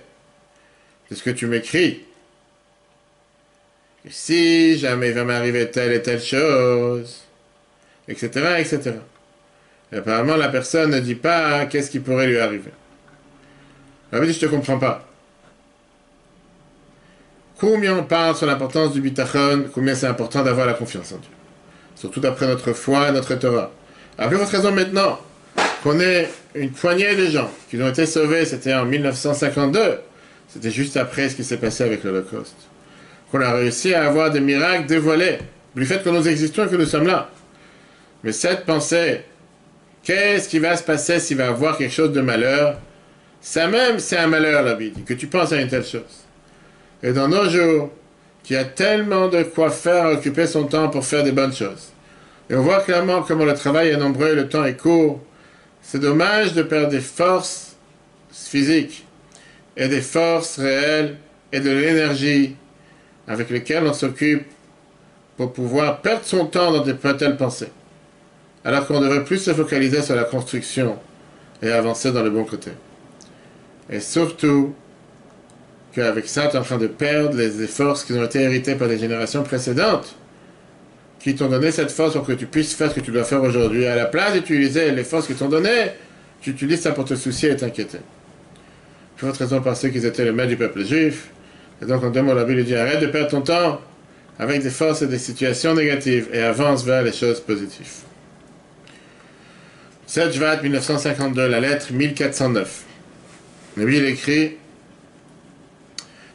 de ce que tu m'écris. Si jamais il va m'arriver telle et telle chose, etc., etc. Et apparemment, la personne ne dit pas qu'est-ce qui pourrait lui arriver. Elle dit, je te comprends pas. Combien on parle sur l'importance du bitachon, combien c'est important d'avoir la confiance en Dieu. Surtout d'après notre foi et notre Torah. Avez votre raison maintenant qu'on ait une poignée de gens qui ont été sauvés, c'était en 1952, c'était juste après ce qui s'est passé avec l'Holocauste. qu'on a réussi à avoir des miracles dévoilés, du fait que nous existons et que nous sommes là. Mais cette pensée, qu'est-ce qui va se passer s'il va avoir quelque chose de malheur? Ça même, c'est un malheur, la vie, que tu penses à une telle chose. Et dans nos jours, qui a tellement de quoi faire, occuper son temps pour faire des bonnes choses. Et on voit clairement comment le travail est nombreux et le temps est court. C'est dommage de perdre des forces physiques et des forces réelles et de l'énergie avec lesquelles on s'occupe pour pouvoir perdre son temps dans des telles pensées. Alors qu'on devrait plus se focaliser sur la construction et avancer dans le bon côté. Et surtout, qu'avec ça, tu es en train de perdre les forces qui ont été héritées par les générations précédentes, qui t'ont donné cette force pour que tu puisses faire ce que tu dois faire aujourd'hui. À la place d'utiliser les forces qu'ils t'ont données, tu utilises ça pour te soucier et t'inquiéter. Pour votre raison penser qu'ils étaient le maître du peuple juif. Et donc on demande à la Bible, dit arrête de perdre ton temps avec des forces et des situations négatives et avance vers les choses positives. 7 juin 1952, la lettre 1409. La Bible écrit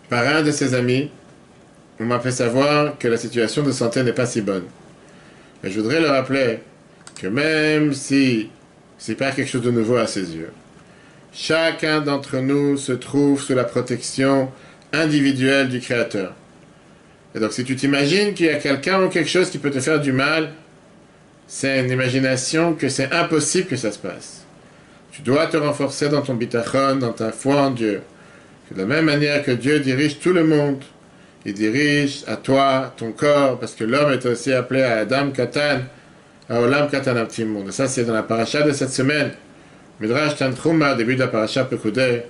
par un de ses amis, on m'a fait savoir que la situation de santé n'est pas si bonne. Mais je voudrais le rappeler que même si c'est pas quelque chose de nouveau à ses yeux, chacun d'entre nous se trouve sous la protection individuelle du Créateur. Et donc si tu t'imagines qu'il y a quelqu'un ou quelque chose qui peut te faire du mal, c'est une imagination que c'est impossible que ça se passe. Tu dois te renforcer dans ton bitachon, dans ta foi en Dieu. De la même manière que Dieu dirige tout le monde, il dirige à toi, ton corps, parce que l'homme est aussi appelé à Adam Katan, à Olam Katan monde. Et ça, c'est dans la paracha de cette semaine. Midrash Tantruma, début de la paracha Pekudé,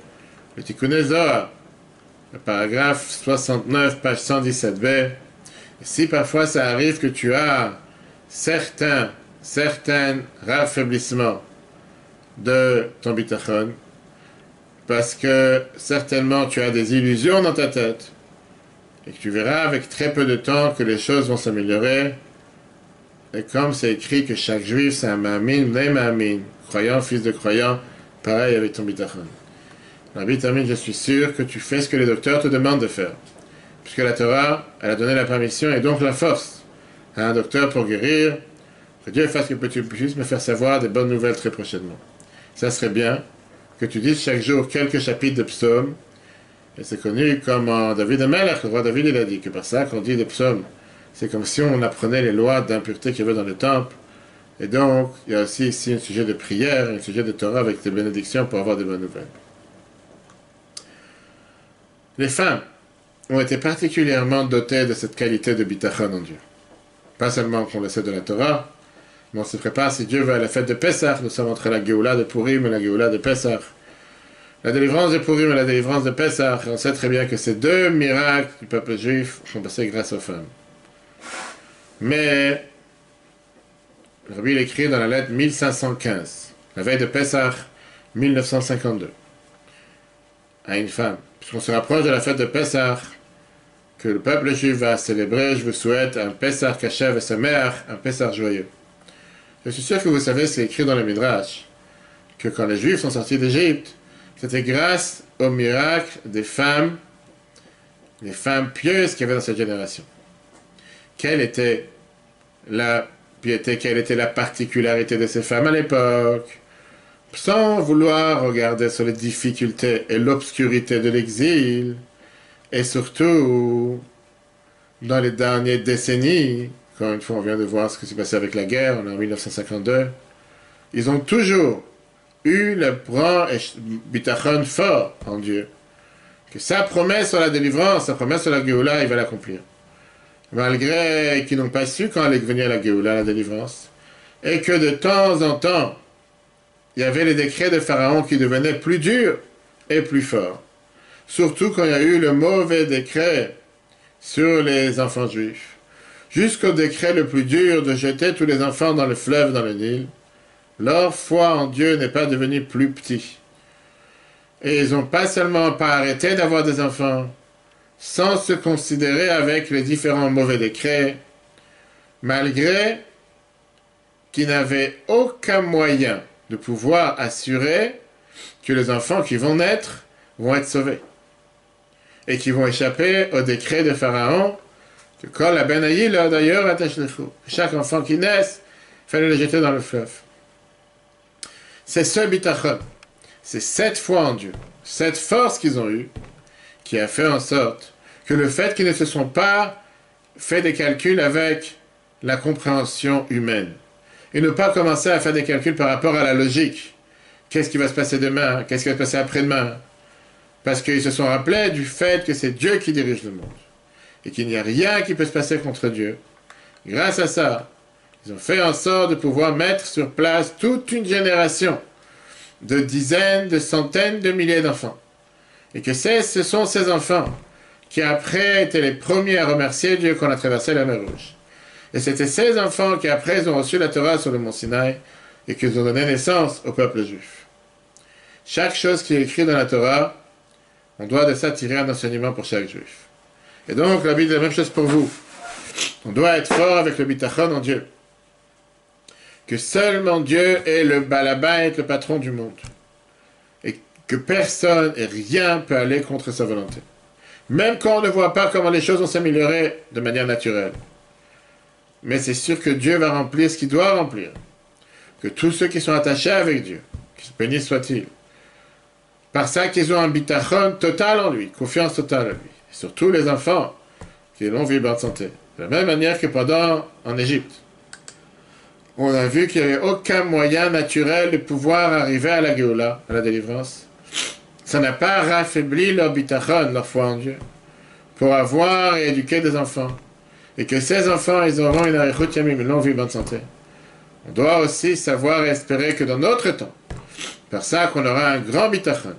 le Tikkun le paragraphe 69, page 117b. Et si parfois ça arrive que tu as certains, certains raffaiblissements de ton bitachon, parce que certainement tu as des illusions dans ta tête et que tu verras avec très peu de temps que les choses vont s'améliorer. Et comme c'est écrit que chaque juif c'est un mamin, les mamin, croyant, fils de croyant, pareil avec ton bitachon. La vitamine, je suis sûr que tu fais ce que les docteurs te demandent de faire. Puisque la Torah, elle a donné la permission et donc la force un docteur pour guérir. Que Dieu fasse que tu puisses me faire savoir des bonnes nouvelles très prochainement. Ça serait bien que tu dises chaque jour quelques chapitres de psaumes. Et c'est connu comme David Amelech, le roi David, il a dit que par ça qu'on dit des psaumes, c'est comme si on apprenait les lois d'impureté qu'il y avait dans le temple. Et donc, il y a aussi ici un sujet de prière, un sujet de Torah avec des bénédictions pour avoir des bonnes nouvelles. Les femmes ont été particulièrement dotées de cette qualité de bitachon en Dieu. Pas seulement qu'on le sait de la Torah, mais on se prépare, si Dieu veut, à la fête de Pessah. Nous sommes entre la Géoula de Purim et la Géoula de Pessah. La délivrance de Purim et la délivrance de Pessah, on sait très bien que ces deux miracles du peuple juif sont passés grâce aux femmes. Mais, le Rabbi l'écrit dans la lettre 1515, la veille de Pessah 1952, à une femme. Puisqu'on se rapproche de la fête de Pessah, que le peuple juif va célébrer, je vous souhaite un Pessah Kachev et sa mère, un Pessah joyeux. Je suis sûr que vous savez, c'est écrit dans le Midrash, que quand les Juifs sont sortis d'Égypte, c'était grâce au miracle des femmes, les femmes pieuses qu'il y avait dans cette génération. Quelle était la piété, quelle était la particularité de ces femmes à l'époque? Sans vouloir regarder sur les difficultés et l'obscurité de l'exil, et surtout dans les dernières décennies, encore une fois, on vient de voir ce qui s'est passé avec la guerre, en 1952. Ils ont toujours eu le grand bitachon fort en Dieu. Que sa promesse sur la délivrance, sa promesse sur la Géoula, il va l'accomplir. Malgré qu'ils n'ont pas su quand allait venir la Géoula, la délivrance. Et que de temps en temps, il y avait les décrets de Pharaon qui devenaient plus durs et plus forts. Surtout quand il y a eu le mauvais décret sur les enfants juifs jusqu'au décret le plus dur de jeter tous les enfants dans le fleuve, dans le Nil, leur foi en Dieu n'est pas devenue plus petite. Et ils n'ont pas seulement pas arrêté d'avoir des enfants, sans se considérer avec les différents mauvais décrets, malgré qu'ils n'avaient aucun moyen de pouvoir assurer que les enfants qui vont naître vont être sauvés. Et qui vont échapper au décret de Pharaon, que quand la Benaï, là d'ailleurs, attache le fou. Chaque enfant qui naît, fallait le jeter dans le fleuve. C'est ce bitachon, c'est cette foi en Dieu, cette force qu'ils ont eue, qui a fait en sorte que le fait qu'ils ne se sont pas fait des calculs avec la compréhension humaine, et ne pas commencer à faire des calculs par rapport à la logique. Qu'est-ce qui va se passer demain? Qu'est-ce qui va se passer après-demain? Parce qu'ils se sont rappelés du fait que c'est Dieu qui dirige le monde et qu'il n'y a rien qui peut se passer contre Dieu. Grâce à ça, ils ont fait en sorte de pouvoir mettre sur place toute une génération de dizaines, de centaines de milliers d'enfants. Et que ce sont ces enfants qui après étaient les premiers à remercier Dieu qu'on a traversé la mer Rouge. Et c'était ces enfants qui après ont reçu la Torah sur le mont Sinaï et qui ont donné naissance au peuple juif. Chaque chose qui est écrite dans la Torah, on doit de ça tirer un enseignement pour chaque juif. Et donc, la Bible est la même chose pour vous. On doit être fort avec le bitachon en Dieu. Que seulement Dieu est le balabait, le patron du monde. Et que personne et rien peut aller contre sa volonté. Même quand on ne voit pas comment les choses vont s'améliorer de manière naturelle. Mais c'est sûr que Dieu va remplir ce qu'il doit remplir. Que tous ceux qui sont attachés avec Dieu, bénis soit-il, par ça qu'ils ont un bitachon total en lui, confiance totale en lui surtout les enfants qui l'ont vu bonne santé. De la même manière que pendant en Égypte. On a vu qu'il n'y avait aucun moyen naturel de pouvoir arriver à la Géoula, à la délivrance. Ça n'a pas raffaibli leur bitachon, leur foi en Dieu, pour avoir et éduquer des enfants. Et que ces enfants, ils auront une arichut yamim, une longue vie, bonne santé. On doit aussi savoir et espérer que dans notre temps, par ça qu'on aura un grand bitachon.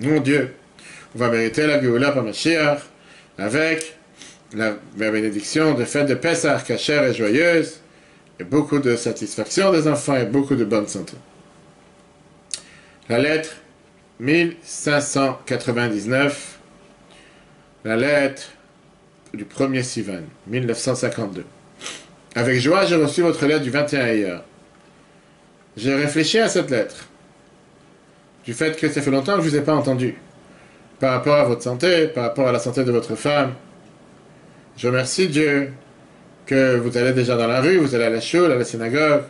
Mon Dieu, on va mériter la Géoula par Mashiach avec la, bénédiction de fête de Pessah, cachère et joyeuse, et beaucoup de satisfaction des enfants et beaucoup de bonne santé. La lettre 1599, la lettre du 1er Sivan, 1952. Avec joie, j'ai reçu votre lettre du 21 hier. J'ai réfléchi à cette lettre, du fait que ça fait longtemps que je ne vous ai pas entendu par rapport à votre santé, par rapport à la santé de votre femme. Je remercie Dieu que vous allez déjà dans la rue, vous allez à la choule, à la synagogue.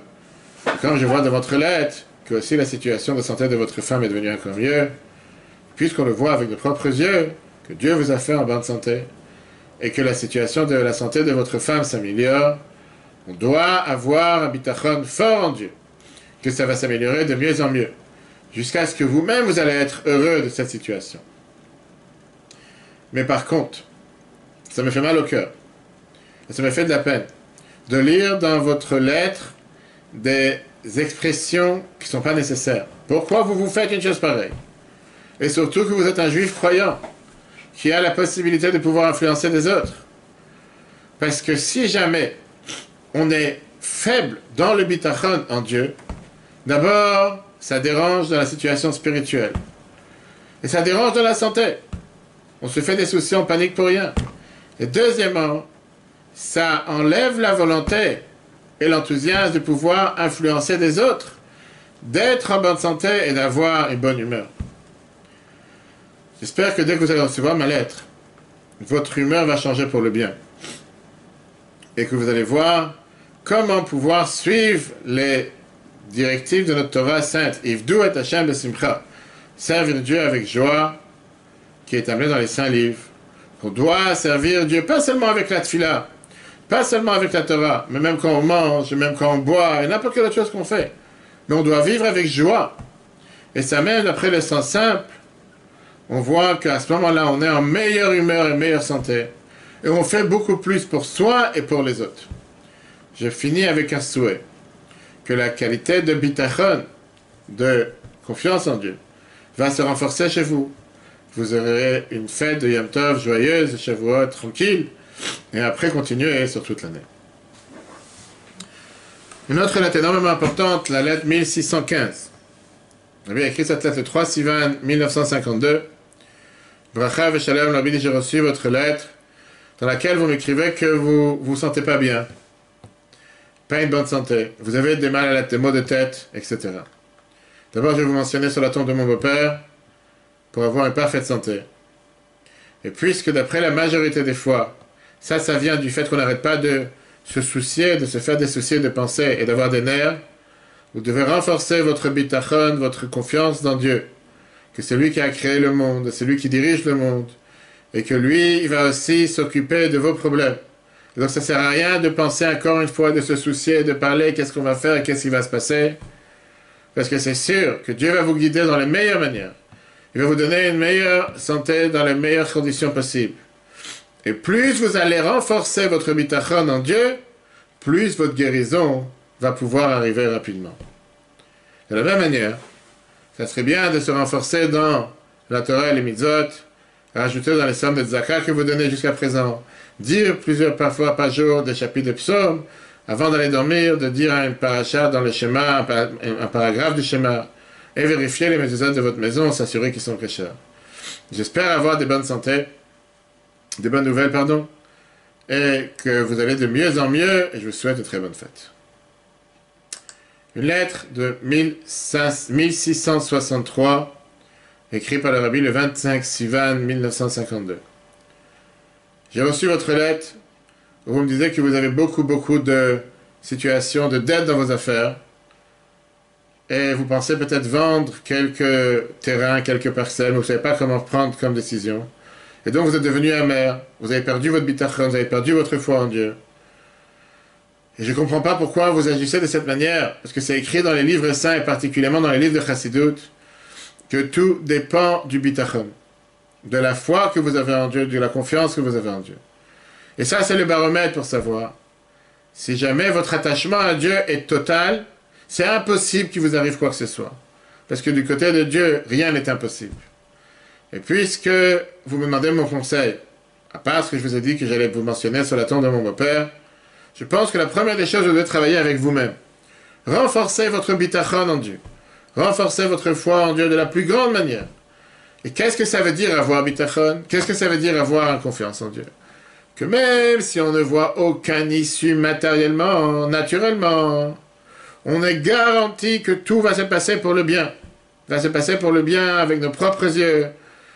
Comme je vois dans votre lettre que aussi la situation de santé de votre femme est devenue encore mieux, puisqu'on le voit avec de propres yeux, que Dieu vous a fait en bonne santé, et que la situation de la santé de votre femme s'améliore, on doit avoir un bitachon fort en Dieu, que ça va s'améliorer de mieux en mieux, jusqu'à ce que vous-même vous allez être heureux de cette situation. Mais par contre, ça me fait mal au cœur. ça me fait de la peine de lire dans votre lettre des expressions qui ne sont pas nécessaires. Pourquoi vous vous faites une chose pareille? Et surtout que vous êtes un juif croyant qui a la possibilité de pouvoir influencer les autres. Parce que si jamais on est faible dans le bitachon en Dieu, d'abord, ça dérange dans la situation spirituelle. Et ça dérange dans la santé. On se fait des soucis, on panique pour rien. Et deuxièmement, ça enlève la volonté et l'enthousiasme de pouvoir influencer des autres, d'être en bonne santé et d'avoir une bonne humeur. J'espère que dès que vous allez recevoir ma lettre, votre humeur va changer pour le bien. Et que vous allez voir comment pouvoir suivre les directives de notre Torah sainte. Et Hashem de Simcha. Servir Dieu avec joie qui est amené dans les saints livres. On doit servir Dieu pas seulement avec la tfila, pas seulement avec la Torah, mais même quand on mange, même quand on boit, et n'importe quelle autre chose qu'on fait. Mais on doit vivre avec joie. Et ça mène, après le sens simple, on voit qu'à ce moment-là, on est en meilleure humeur et meilleure santé. Et on fait beaucoup plus pour soi et pour les autres. Je finis avec un souhait. Que la qualité de bitachon, de confiance en Dieu, va se renforcer chez vous vous aurez une fête de Yom Tov joyeuse, Shavuot tranquille, et après continuer sur toute l'année. Une autre lettre énormément importante, la lettre 1615. Vous avez écrit cette lettre le 3 Sivan 1952. Bracha Veshalem, l'Abid, j'ai reçu votre lettre dans laquelle vous m'écrivez que vous vous sentez pas bien, pas une bonne santé, vous avez des mal à la des maux de tête, etc. D'abord, je vais vous mentionner sur la tombe de mon beau-père, pour avoir une parfaite santé. Et puisque d'après la majorité des fois, ça, ça vient du fait qu'on n'arrête pas de se soucier, de se faire des soucis de penser et d'avoir des nerfs, vous devez renforcer votre bitachon, votre confiance dans Dieu. Que c'est lui qui a créé le monde, c'est lui qui dirige le monde. Et que lui, il va aussi s'occuper de vos problèmes. Donc ça sert à rien de penser encore une fois, de se soucier, de parler, qu'est-ce qu'on va faire, qu'est-ce qui va se passer. Parce que c'est sûr que Dieu va vous guider dans les meilleures manières. Il va vous donner une meilleure santé dans les meilleures conditions possibles. Et plus vous allez renforcer votre bitachon en Dieu, plus votre guérison va pouvoir arriver rapidement. De la même manière, ça serait bien de se renforcer dans la Torah et les mitzvot, rajouter dans les sommes de Zaka que vous donnez jusqu'à présent, dire plusieurs parfois par jour des chapitres de psaumes, avant d'aller dormir, de dire un paracha dans le schéma, un, paragraphe du schéma, et vérifier les mitzvot de votre maison, s'assurer qu'ils sont pécheurs. J'espère avoir des bonnes santé, des bonnes nouvelles, pardon, et que vous allez de mieux en mieux, et je vous souhaite de très bonnes fêtes. Une lettre de 1663, écrite par le rabbi le 25 Sivan 1952. J'ai reçu votre lettre où vous me disiez que vous avez beaucoup, beaucoup de situations de dette dans vos affaires et vous pensez peut-être vendre quelques terrains, quelques parcelles, vous ne savez pas comment prendre comme décision. Et donc vous êtes devenu amer, vous avez perdu votre bitachon, vous avez perdu votre foi en Dieu. Et je ne comprends pas pourquoi vous agissez de cette manière, parce que c'est écrit dans les livres saints et particulièrement dans les livres de Chassidut, que tout dépend du bitachon, de la foi que vous avez en Dieu, de la confiance que vous avez en Dieu. Et ça, c'est le baromètre pour savoir si jamais votre attachement à Dieu est total, c'est impossible qu'il vous arrive quoi que ce soit. Parce que du côté de Dieu, rien n'est impossible. Et puisque vous me demandez mon conseil, à part ce que je vous ai dit que j'allais vous mentionner sur la tombe de mon beau-père, je pense que la première des choses, vous devez travailler avec vous-même. Renforcez votre bitachon en Dieu. Renforcez votre foi en Dieu de la plus grande manière. Et qu'est-ce que ça veut dire avoir bitachon? Qu'est-ce que ça veut dire avoir confiance en Dieu? Que même si on ne voit aucun issue matériellement, naturellement, on est garanti que tout va se passer pour le bien. Va se passer pour le bien avec nos propres yeux,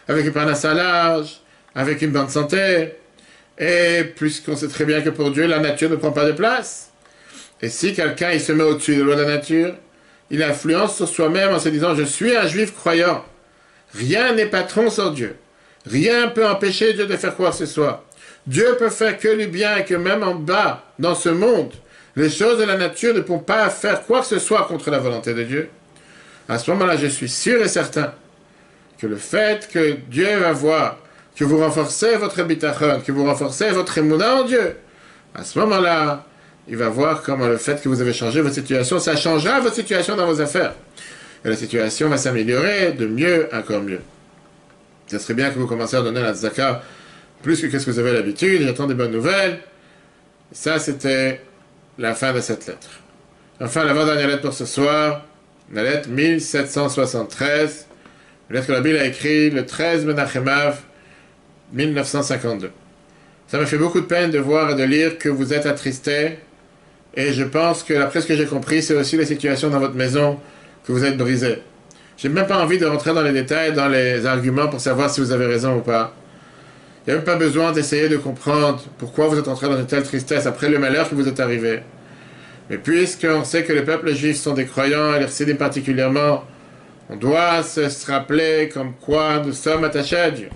avec un parnasse large, avec une bonne santé. Et puisqu'on sait très bien que pour Dieu, la nature ne prend pas de place. Et si quelqu'un il se met au-dessus de la nature, il influence sur soi-même en se disant Je suis un juif croyant. Rien n'est patron sans Dieu. Rien ne peut empêcher Dieu de faire quoi que ce soit. Dieu peut faire que le bien et que même en bas, dans ce monde, les choses de la nature ne pourront pas faire quoi que ce soit contre la volonté de Dieu. À ce moment-là, je suis sûr et certain que le fait que Dieu va voir, que vous renforcez votre bitachon, que vous renforcez votre émouna en Dieu, à ce moment-là, il va voir comment le fait que vous avez changé votre situation, ça changera votre situation dans vos affaires. Et la situation va s'améliorer de mieux encore mieux. Ce serait bien que vous commenciez à donner la zaka plus que ce que vous avez l'habitude. J'attends des bonnes nouvelles. Ça, c'était la fin de cette lettre. Enfin, l'avant-dernière lettre pour ce soir, la lettre 1773, la lettre que la Bible a écrite le 13 Menachemav 1952. Ça m'a fait beaucoup de peine de voir et de lire que vous êtes attristé, et je pense que, après ce que j'ai compris, c'est aussi la situation dans votre maison que vous êtes brisé. J'ai même pas envie de rentrer dans les détails, dans les arguments pour savoir si vous avez raison ou pas. Il n'y a même pas besoin d'essayer de comprendre pourquoi vous êtes entré dans une telle tristesse après le malheur qui vous est arrivé. Mais puisqu'on sait que les peuples juifs sont des croyants, et les Chassidim particulièrement, on doit se rappeler comme quoi nous sommes attachés à Dieu.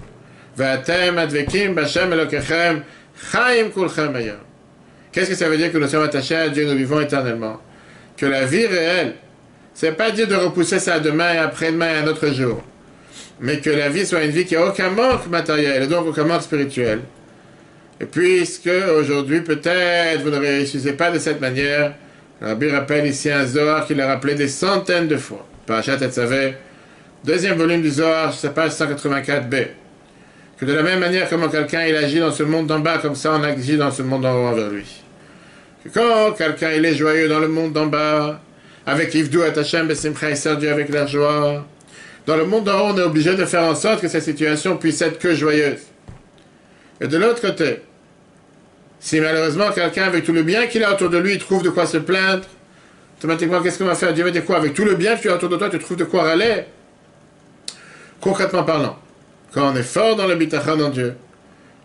Qu'est-ce que ça veut dire que nous sommes attachés à Dieu, nous vivons éternellement? Que la vie réelle, c'est pas dire de repousser ça demain et après-demain et un autre jour mais que la vie soit une vie qui n'a aucun manque matériel et donc aucun manque spirituel. Et puisque aujourd'hui peut-être vous ne réussissez pas de cette manière, Rabbi rappelle ici un Zohar qu'il a rappelé des centaines de fois. Parachat Etzavé, deuxième volume du Zohar, c'est page 184b. Que de la même manière comment quelqu'un il agit dans ce monde d'en bas, comme ça on agit dans ce monde d'en haut envers lui. Que quand quelqu'un il est joyeux dans le monde d'en bas, avec Yvdou et Hashem, Besimcha et Dieu avec la joie, dans le monde d'en haut, on est obligé de faire en sorte que cette situation puisse être que joyeuse. Et de l'autre côté, si malheureusement quelqu'un, avec tout le bien qu'il a autour de lui, trouve de quoi se plaindre, automatiquement, qu'est-ce qu'on va faire? Dieu va dire quoi? Avec tout le bien que tu as autour de toi, tu trouves de quoi râler? Concrètement parlant, quand on est fort dans le bitachon en Dieu,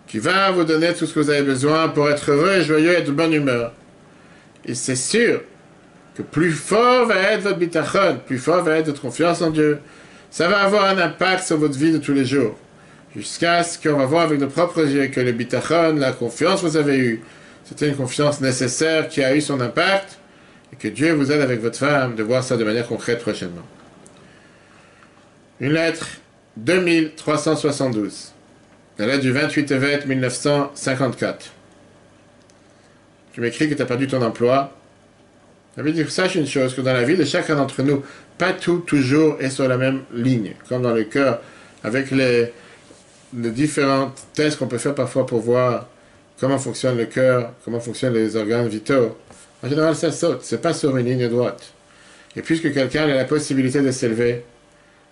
qui va vous donner tout ce que vous avez besoin pour être heureux et joyeux et de bonne humeur. Et c'est sûr que plus fort va être votre bitachon, plus fort va être votre confiance en Dieu, ça va avoir un impact sur votre vie de tous les jours. Jusqu'à ce qu'on va voir avec nos propres yeux que le bitachon, la confiance que vous avez eue, c'était une confiance nécessaire qui a eu son impact et que Dieu vous aide avec votre femme de voir ça de manière concrète prochainement. Une lettre 2372. La lettre du 28 Tevet 1954. Tu m'écris que tu as perdu ton emploi. Ça dire, sache une chose, que dans la vie de chacun d'entre nous, pas tout toujours est sur la même ligne, comme dans le cœur, avec les, les différents tests qu'on peut faire parfois pour voir comment fonctionne le cœur, comment fonctionnent les organes vitaux. En général, ça saute, c'est pas sur une ligne droite. Et puisque quelqu'un a la possibilité de s'élever,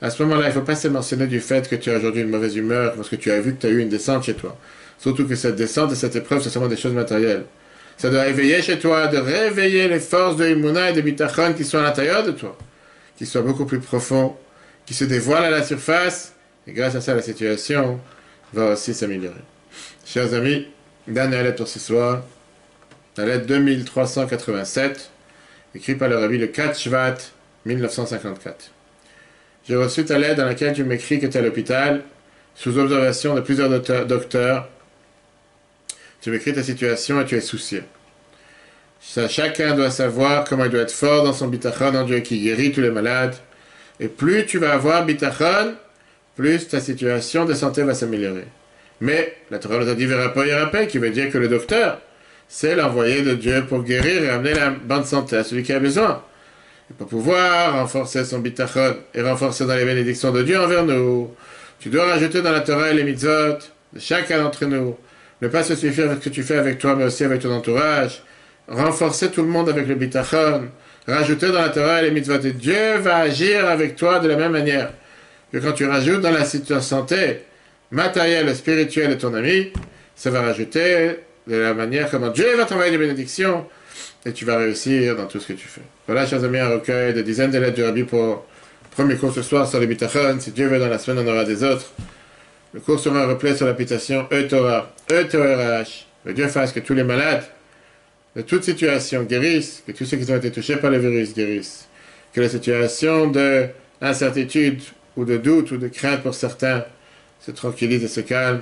à ce moment-là, il ne faut pas se mentionner du fait que tu as aujourd'hui une mauvaise humeur parce que tu as vu que tu as eu une descente chez toi. Surtout que cette descente et cette épreuve, c'est seulement des choses matérielles. Ça doit éveiller chez toi, de réveiller les forces de Imuna et de Bitachon qui sont à l'intérieur de toi, qui soient beaucoup plus profonds, qui se dévoilent à la surface, et grâce à ça, la situation va aussi s'améliorer. Chers amis, dernière lettre pour ce soir, la lettre 2387, écrite par le rabbi le 4 Shvat 1954. J'ai reçu ta lettre dans laquelle tu m'écris que tu es à l'hôpital, sous observation de plusieurs docteurs. Tu m'écris ta situation et tu es soucieux. chacun doit savoir comment il doit être fort dans son bitachon en Dieu qui guérit tous les malades. Et plus tu vas avoir bitachon, plus ta situation de santé va s'améliorer. Mais la Torah nous a dit Verapé, qui veut dire que le docteur, c'est l'envoyé de Dieu pour guérir et amener la bonne santé à celui qui a besoin pour pouvoir renforcer son bitachon et renforcer dans les bénédictions de Dieu envers nous, tu dois rajouter dans la Torah les mitzvot de chacun d'entre nous. Ne pas se suffire avec ce que tu fais avec toi, mais aussi avec ton entourage. Renforcer tout le monde avec le bitachon. Rajouter dans la Torah les mitzvot. Et Dieu va agir avec toi de la même manière que quand tu rajoutes dans la santé matérielle spirituelle de ton ami, ça va rajouter de la manière comment Dieu va t'envoyer des bénédictions et tu vas réussir dans tout ce que tu fais. Voilà, chers amis, un recueil de dizaines de lettres du Rabbi pour premier cours ce soir sur les bitachon. Si Dieu veut, dans la semaine, on aura des autres. Le cours sera replay sur l'application E-Torah, E-Torah-H. Que Dieu fasse que tous les malades de toute situation guérissent, que tous ceux qui ont été touchés par le virus guérissent, que la situation d'incertitude ou de doute ou de crainte pour certains se tranquillise et se calme,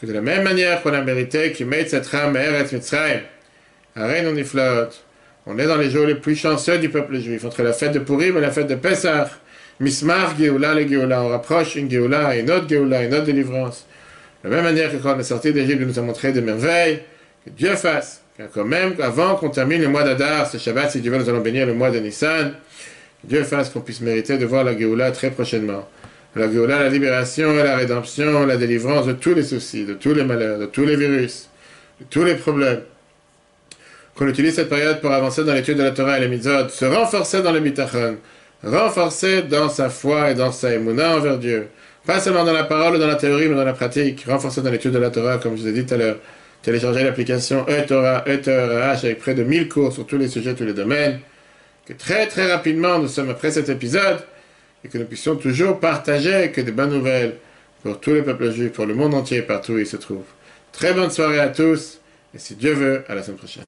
que de la même manière qu'on a mérité qu'il mette cette âme Eretz Mitzrayim, on y flotte. On est dans les jours les plus chanceux du peuple juif, entre la fête de Purim et la fête de Pessah. Mismar, Géoula, le Géoula. On rapproche une Géoula, une autre Géoula, une autre délivrance. De la même manière que quand on est sorti d'Égypte, nous a montré des merveilles. Que Dieu fasse. Quand même, avant qu'on termine le mois d'Adar, ce Shabbat, si Dieu veut, nous allons bénir le mois de Nissan. Que Dieu fasse qu'on puisse mériter de voir la Géoula très prochainement. La Géoula, la libération, la rédemption, la délivrance de tous les soucis, de tous les malheurs, de tous les virus, de tous les problèmes qu'on utilise cette période pour avancer dans l'étude de la Torah et les mitzvot, se renforcer dans le bitachon, renforcer dans sa foi et dans sa émouna envers Dieu. Pas seulement dans la parole ou dans la théorie, mais dans la pratique. Renforcer dans l'étude de la Torah, comme je vous ai dit tout à l'heure. Télécharger l'application E-Torah, E-Torah avec près de 1000 cours sur tous les sujets, tous les domaines. Que très très rapidement, nous sommes après cet épisode et que nous puissions toujours partager que des bonnes nouvelles pour tous les peuples juifs, pour le monde entier, partout où ils se trouvent. Très bonne soirée à tous et si Dieu veut, à la semaine prochaine.